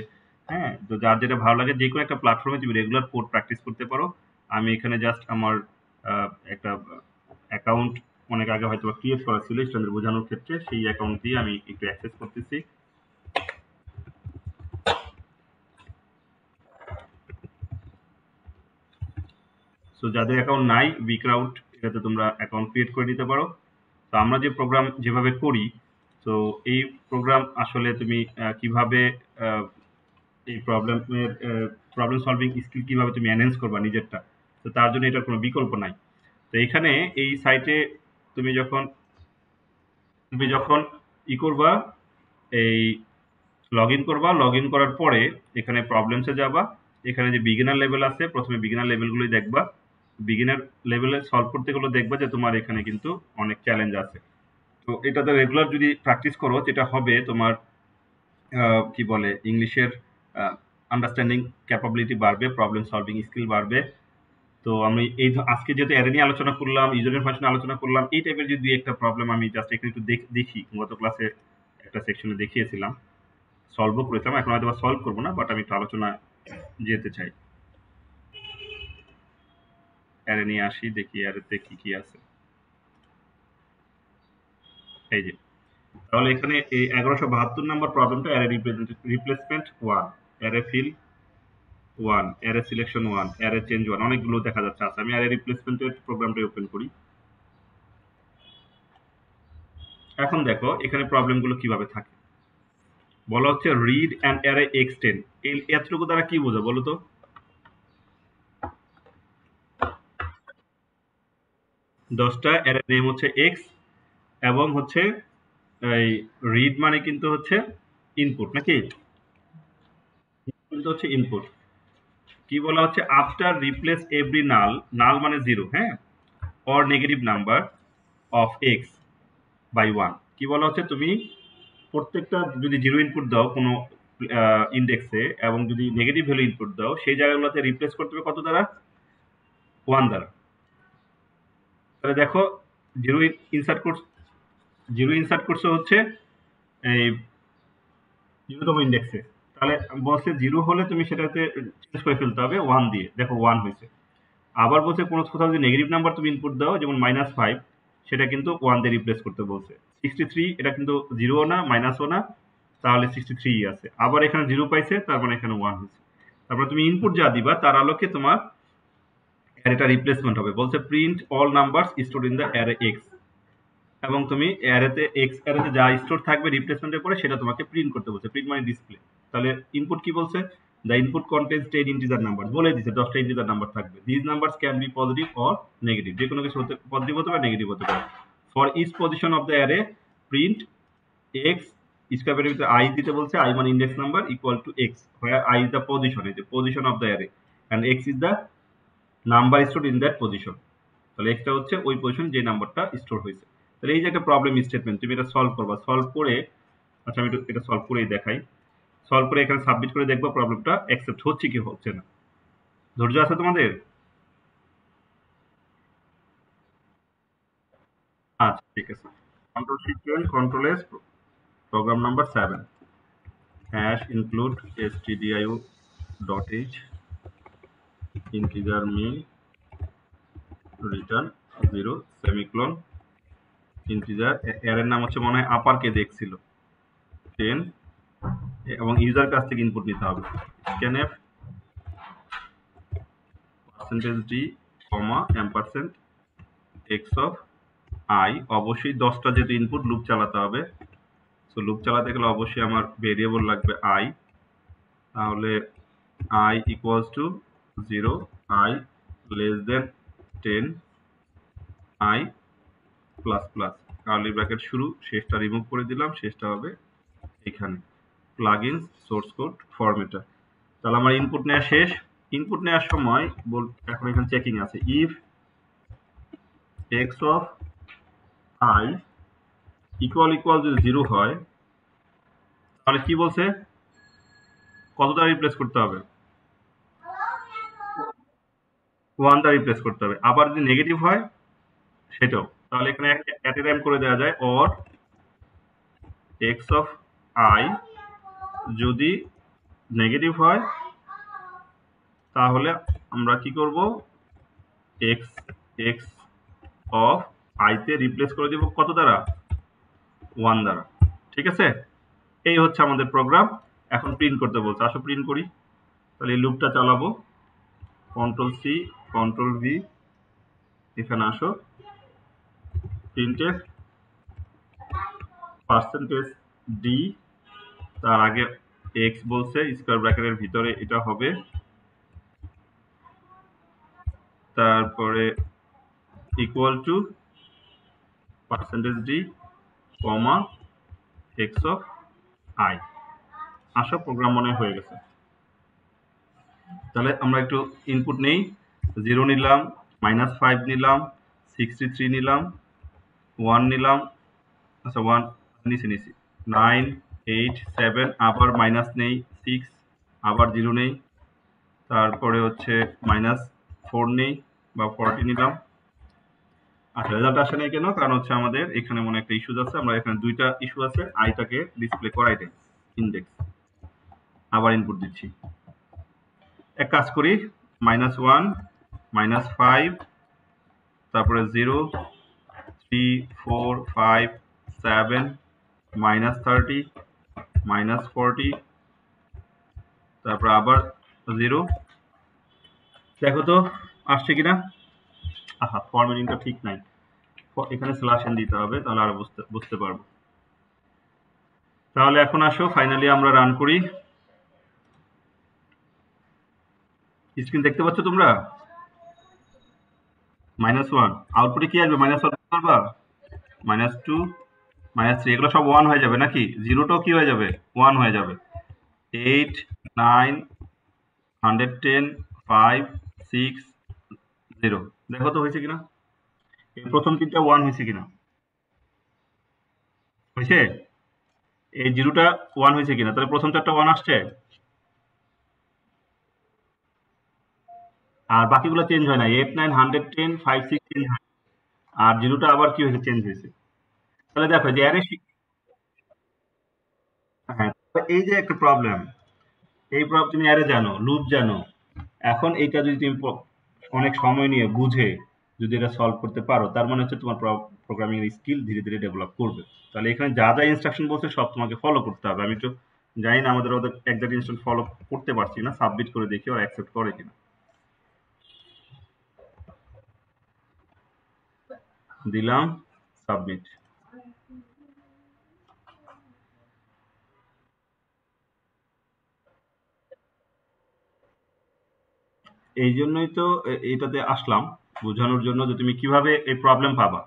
হ্যাঁ? তো যার যেটা ভালো লাগে, যে কোনো একটা প্ল্যাটফর্মে তুমি রেগুলার কোড প্র্যাকটিস করতে পারো। আমি এখানে জাস্ট আমার একটা অ্যাকাউন্ট অনেক আগে হয়তো ক্রিয়েট করা ছিল স্টুডেন্টদের বোঝানোর ক্ষেত্রে, সেই অ্যাকাউন্ট দিয়ে আমি একটু অ্যাক্সেস করতেছি। সো যাদের অ্যাকাউন্ট নাই বিক্রাউট এটাতে তোমরা অ্যাকাউন্ট ক্রিয়েট করে নিতে পারো। তো আমরা যে প্রোগ্রাম যেভাবে করি তো এই প্রোগ্রাম আসলে তুমি কীভাবে এই প্রবলেমের প্রবলেম সলভিং স্কিল কীভাবে তুমি এনহেন্স করবা নিজেরটা, তো তার জন্য এটার কোনো বিকল্প নাই। তো এখানে এই সাইটে তুমি যখন তুমি যখন ই করবা, এই লগ ইন করবা লগ ইন করার পরে এখানে প্রবলেমসে যাবা। এখানে যে বিগিনার লেভেল আছে, প্রথমে বিগিনার লেভেলগুলোই দেখবা। বিগিনার লেভেলে সলভ করতে গেলে দেখবা যে তোমার এখানে কিন্তু অনেক চ্যালেঞ্জ আছে। তো এটাতে রেগুলার যদি প্র্যাকটিস করো, যেটা হবে তোমার কি বলে ইংলিশের আন্ডারস্ট্যান্ডিং ক্যাপাবিলিটি বাড়বে প্রবলেম সলভিং স্কিল বাড়বে। তো আমি এই আজকে যেহেতু অ্যারে নিয়ে আলোচনা করলাম ইউজারের ফাংশনে আলোচনা করলাম, এই টাইপের যদি একটা প্রবলেম আমি জাস্ট এখানে একটু দেখি গত ক্লাসে একটা সেকশনে দেখিয়েছিলাম সলভও করেছিলাম, এখন হয়তো সলভ করব না বাট আমি একটু আলোচনা যেতে চাই। অ্যারে নিয়ে আসি, দেখি অ্যারেতে কি কি আছে। এই যে, তাহলে এখানে এই এগারোশো বাহাত্তর নম্বর প্রবলেমটা array replacement one array fill one array selection one array change one অনেকগুলো দেখা যাচ্ছে। আছে আমি অ্যারে রিপ্লেসমেন্টের প্রোগ্রামটা ওপেন করি। এখন দেখো, এখানে প্রবলেমগুলো কীভাবে থাকে? বলা হচ্ছে রিড অ্যান্ড অ্যারে এক্সটেন্ড এই এতটুকু দ্বারা কি বোঝা বলো তো? দশটা অ্যারে নেম হচ্ছে এক্স এবং হচ্ছে এই রিড মানে কিন্তু হচ্ছে ইনপুট নাকি? কিন্তু হচ্ছে ইনপুট কি বলা হচ্ছে? After replace every null null মানে জিরো হ্যাঁ? Or negative number of X by one কি বলা হচ্ছে তুমি? প্রত্যেকটা যদি জিরো ইনপুট দাও কোনো ইন্ডেক্সে এবং যদি নেগেটিভ ভ্যালু ইনপুট দাও, সেই জায়গাগুলোতে রিপ্লেস করতে হবে কত দ্বারা? ওয়ান দ্বারা। তাহলে দেখো জিরো ইনসার্ট করছ জিরো ইনসার্ট করছে হচ্ছে এই জিরোতম ইন্ডেক্সে তাহলে বলছে জিরো হলে তুমি সেটাতে চেঞ্জ করে ফেলতে হবে ওয়ান দিয়ে। দেখো ওয়ান হয়েছে। আবার বলছে কোনো কোথাও যদি নেগেটিভ নাম্বার তুমি ইনপুট দাও, যেমন মাইনাস ফাইভ সেটা কিন্তু ওয়ান দিয়ে রিপ্লেস করতে বলছে। সিক্সটি থ্রি এটা কিন্তু জিরো না মাইনাসও না, তাহলে সিক্সটি থ্রি আছে। আবার এখানে জিরো পাইছে, তার মানে এখানে ওয়ান হয়েছে। তারপরে তুমি ইনপুট যা দিবা, তার আলোকে তোমার অ্যারেটা রিপ্লেসমেন্ট হবে। বলছে print all numbers store in the array X এবং তুমি অ্যারেতে এক্স অ্যারেতে যা স্টোর থাকবে রিপ্লেসমেন্টের পরে, সেটা তোমাকে প্রিন্ট করতে বলছে। প্রিন্ট মানে ডিসপ্লে তাহলে ইনপুট কি বলছে? The input contains ten integer number বলে দিচ্ছে দশটা ইন্টিজার নাম্বার থাকবে। This number can be positive or negative যে কোনো কিছু হতে পজিটিভ হতে পারে নেগেটিভ হতে পারে। For each position of the array print X square ভিতরে আই দিতে বলছে আই মানে index number equal to X where I is the position এই যে position of the array and X is the number store in that position তাহলে এক্সটা হচ্ছে ওই পজিশন যে নাম্বারটা স্টোর হয়েছে। তাহলে এই যে একটা প্রবলেম স্টেটমেন্ট তুমি এটা সলভ করবা। সলভ করে আচ্ছা আমি একটু এটা সলভ করেই দেখাই। সলভ করে এখানে সাবমিট করে দেখব প্রবলেমটা অ্যাকসেপ্ট হচ্ছে কি হচ্ছে না। ধৈর্য আছে তোমাদের? আচ্ছা ঠিক আছে। Control sequence control S program number seven hash include stdio dot h, integer main return zero semicolon integer এর নাম হচ্ছে মনে হয় আপার কে দেখছিল। টেন এবং ইউজার কাছ থেকে ইনপুট নিতে হবে। Scanf percentage D comma ampersand X of I অবশ্যই দশটা যেহেতু ইনপুট লুপ চালাতে হবে। সো লুপ চালাতে গেলে অবশ্যই আমার ভেরিয়েবল লাগবে আই তাহলে I equals to zero I less than ten I plus plus curly bracket শুরু, শেষটা রিমুভ করে দিলাম, শেষটা হবে এখানে। ইন সোর্স কোড ফরমেটার তাহলে আমার ইনপুট নেওয়া শেষ। ইনপুট নেওয়ার সময় বল, এখন এখানে চেকিং আছে। If X of I equal equal যদি জিরো হয়, তাহলে কি বলছে? কতটা রিপ্লেস করতে হবে? ওয়ানটা রিপ্লেস করতে হবে। আবার যদি নেগেটিভ হয়, সেটাও। তাহলে এখানে অ্যাট এ টাইম করে দেওয়া যায় অর এক্স অফ আই যদি নেগেটিভ হয়, তাহলে আমরা কি করব? এক্স এক্স অফ আইতে রিপ্লেস করে দিব কত দ্বারা? ওয়ান দ্বারা। ঠিক আছে? এই হচ্ছে আমাদের প্রোগ্রাম এখন প্রিন্ট করতে বলছে। আসো প্রিন্ট করি। তাহলে এই লুপটা চালাবো। কন্ট্রোল সি কন্ট্রোল ভি এখানে আসো। প্রিন্টের পার্সেন্টেজ ডি তার আগে এক্স বলছে স্কোয়ার ব্র্যাকেটের ভিতরে এটা হবে। তারপরে equal to percentage D comma X of I আসা প্রোগ্রাম মনে হয়ে গেছে। তাহলে আমরা একটু ইনপুট নেই। জিরো নিলাম মাইনাস ফাইভ নিলাম সিক্সটি থ্রি নিলাম ওয়ান নিলাম। আচ্ছা ওয়ান নিচে নিচি নাইন এইট সেভেন আবার মাইনাস নেই সিক্স আবার জিরো নেই। তারপরে হচ্ছে মাইনাস ফোর নেই, বা ফোরটি নিলাম। আচ্ছা রেজাল্ট আসে নাই কেন? কারণ হচ্ছে আমাদের এখানে মনে একটা ইস্যুজ আছে। আমরা এখানে দুইটা ইস্যু আছে আইটাকে ডিসপ্লে করাই দেয় ইন্ডেক্স আবার ইনপুট দিচ্ছি। এক কাজ করি মাইনাস ওয়ান মাইনাস ফাইভ তারপরে zero three four five seven minus thirty minus forty তারপর আবার জিরো দেখো তো, আসছে কিনা? আহা ফরম্যাটিংটা ঠিক নাই। এখানে স্ল্যাশ এন দিতে হবে, তাহলে আরও বুঝতে বুঝতে পারব। তাহলে এখন আসো ফাইনালি আমরা রান করি। স্ক্রিন দেখতে পাচ্ছ তোমরা? মাইনাস ওয়ান আউটপুটে কি আসবে? মাইনাস ওয়ান করবা? মাইনাস টু মাইনাস থ্রি, এগুলো সব ওয়ান হয়ে যাবে নাকি? জিরোটাও কি হয়ে যাবে? ওয়ান হয়ে যাবে। Eight nine hundred ten five six zero দেখো তো হয়েছে কিনা? এই প্রথম তিনটা ওয়ান হয়েছে কিনা? হয়েছে? এই জিরোটা ওয়ান হয়েছে কিনা? তাহলে প্রথম চারটা ওয়ান আসছে। আর বাকিগুলো চেঞ্জ হয় না। Eight nine hundred ten five six আর জিরোটা আবার কি হয়েছে? চেঞ্জ হয়েছে। তাহলে দেখো যে অ্যারে হ্যাঁ এই যে একটা প্রবলেম এই তুমি অ্যারে জানো লুপ জানো। এখন এইটা যদি তুমি অনেক সময় নিয়ে বুঝে যদি এটা সলভ করতে পারো, তার মানে হচ্ছে তোমার প্রোগ্রামিং স্কিল ধীরে ধীরে ডেভেলপ করবে। তাহলে এখানে যা যা ইনস্ট্রাকশন বলছে সব তোমাকে ফলো করতে হবে। আমি তো জানি না আমাদের ওদের একজাক্ট ইনস্ট্রাকশন ফলো করতে পারছি না সাবমিট করে দেখি ওরা অ্যাকসেপ্ট করে কিনা। দিলাম সাবমিট এই জন্যই তো এটাতে আসলাম, বোঝানোর জন্য যে তুমি কীভাবে এই প্রবলেম পাবা।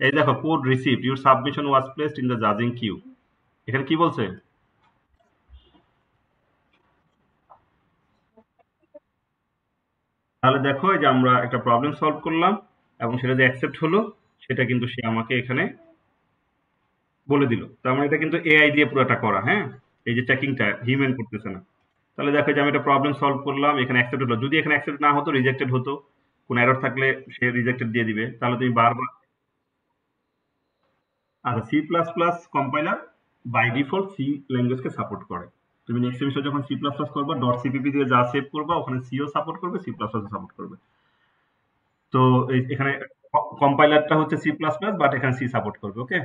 এই দেখো code receive your submission was placed in the জাজিং queue এখানে কি বলছে? তাহলে দেখো যে আমরা একটা প্রবলেম সলভ করলাম, এবং সেটা যে অ্যাকসেপ্ট হলো, সেটা কিন্তু সে আমাকে এখানে বলে দিল। তার মানে এটা কিন্তু এআই দিয়ে পুরোটা করা হ্যাঁ? এই যে চেকিংটা হিউম্যান করতেছে না। তাহলে দেখো যে আমি একটা প্রবলেম সলভ করলাম, এখানে অ্যাকসেপ্ট হলো। যদি এখানে অ্যাকসেপ্ট না হতো রিজেক্টেড হতো, কোন এরর থাকলে সে রিজেক্টেড দিয়ে দিবে। তাহলে তুমি বারবার আচ্ছা C plus plus compiler by default C ল্যাঙ্গুয়েজকে support করে। তুমি নেক্সট সেমিস্টার যখন সি প্লাস প্লাস করবা ডট সিপিপি দিয়ে যা সেভ করবা, ওখানে সিও সাপোর্ট করবে সি প্লাস প্লাস সাপোর্ট করবে। তো এখানে কম্পাইলারটা হচ্ছে সি প্লাস প্লাস বাট এখানে সি সাপোর্ট করবে ওকে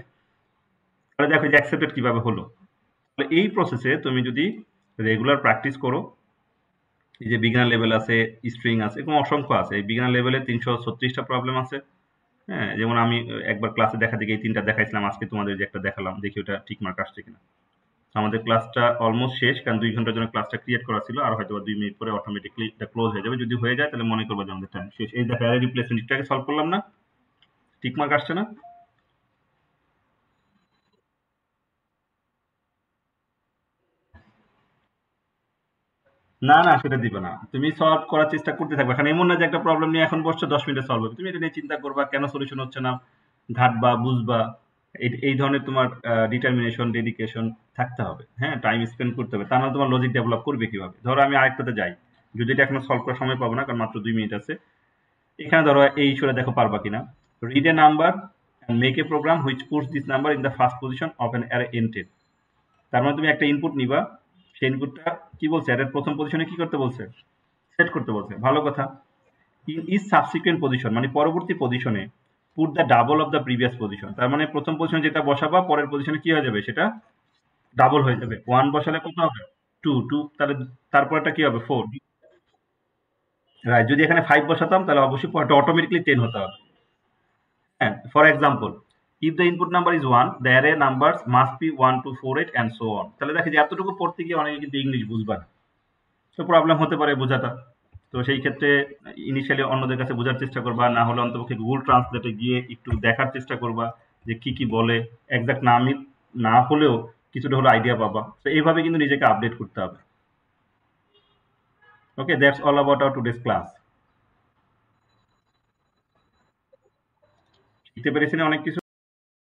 তাহলে দেখো যে অ্যাকসেপ্টেড কীভাবে হলো। তাহলে এই প্রসেসে তুমি যদি রেগুলার প্র্যাকটিস করো। এই যে বিগিনার লেভেল আছে স্ট্রিং আছে, এরকম অসংখ্য আছে। এই বিগিনার লেভেলে তিনশো ছত্রিশটা প্রবলেম আছে। হ্যাঁ যেমন আমি একবার ক্লাসে দেখা দিকে এই তিনটা দেখাইছিলাম, আজকে তোমাদের যে একটা দেখালাম, দেখি ওটা ঠিক মার্ক আসছে কিনা। আমাদের ক্লাসটা অলমোস্ট শেষ, কারণ দুই ঘণ্টার জন্য ক্লাসটা ক্রিয়েট করা ছিল, আর হয়তো দুই মিনিট পরে অটোমেটিকলি এটা ক্লোজ হয়ে যাবে। যদি হয়ে যায়, তাহলে মনে করব যে আমাদের টাইম শেষ। এই দেখা রিপ্লেসমেন্টটাকে সলভ করলাম না। ঠিক মার্ক আসছে না। না না, সেটা দিবে না। তুমি সলভ করার চেষ্টা করতে থাকবে। এখন এমন না যে একটা প্রবলেম নিয়ে এখন বসছো, দশ মিনিটে সলভ হবে। তুমি এটা নিয়ে চিন্তা করবা, কেন সলিউশন হচ্ছে না? ঘাটবা, বুঝবা। এই ধরনের তোমার ডিটারমিনেশন ডেডিকেশন থাকতে হবে। হ্যাঁ টাইম স্পেন্ড করতে হবে। তা নাহলে তোমার লজিক ডেভেলপ করবে কীভাবে? ধরো আমি আরেকটাতে যাই। যদি এটা এখনও সলভ করার সময় পাবো না, কারণ মাত্র দুই মিনিট আছে। এখানে ধরো এই ইস্যুটা দেখো পারবা কিনা। Read a number make a program which puts this number in the first position of an array intent তার মানে তুমি একটা ইনপুট নিবা। সেই ইনপুটটা কি বলছে? অ্যারের প্রথম পজিশনে কি করতে বলছে? সেট করতে বলছে। ভালো কথা। ইন ইজ সাবসিকুয়েন্ট পজিশন মানে পরবর্তী পজিশনে put the double of the previous position তার মানে প্রথম পজিশনে যেটা বসাবা, পরের পজিশনে কি হয়ে যাবে? সেটা ডাবল হয়ে যাবে। ওয়ান বসালে কত হবে? টু টু তাহলে তারপরটা কি হবে? ফোর রাইট যদি এখানে ফাইভ বসাতাম, তাহলে অবশ্যই অটোমেটিকলি টেন হতে হবে। হ্যাঁ for example if the input number is one the array numbers must be one two four eight and so on তাহলে দেখে যে এতটুকু পড়তে গিয়ে অনেকে কিন্তু ইংলিশ বুঝবে না। তো প্রবলেম হতে পারে বোঝাটা। তো সেই ক্ষেত্রে ইনিশিয়ালি অন্যদের কাছে বোঝার চেষ্টা করবা, না হলে অন্তপক্ষে গুগল ট্রান্সলেটে গিয়ে একটু দেখার চেষ্টা করবা যে কি কি বলে। একজাক্ট না আমি না হলেও কিছুটা হলো আইডিয়া পাবা। তো এইভাবে কিন্তু নিজেকে আপডেট করতে হবে। Okay that's all about our today's class শিখতে পেরেছি অনেক কিছু?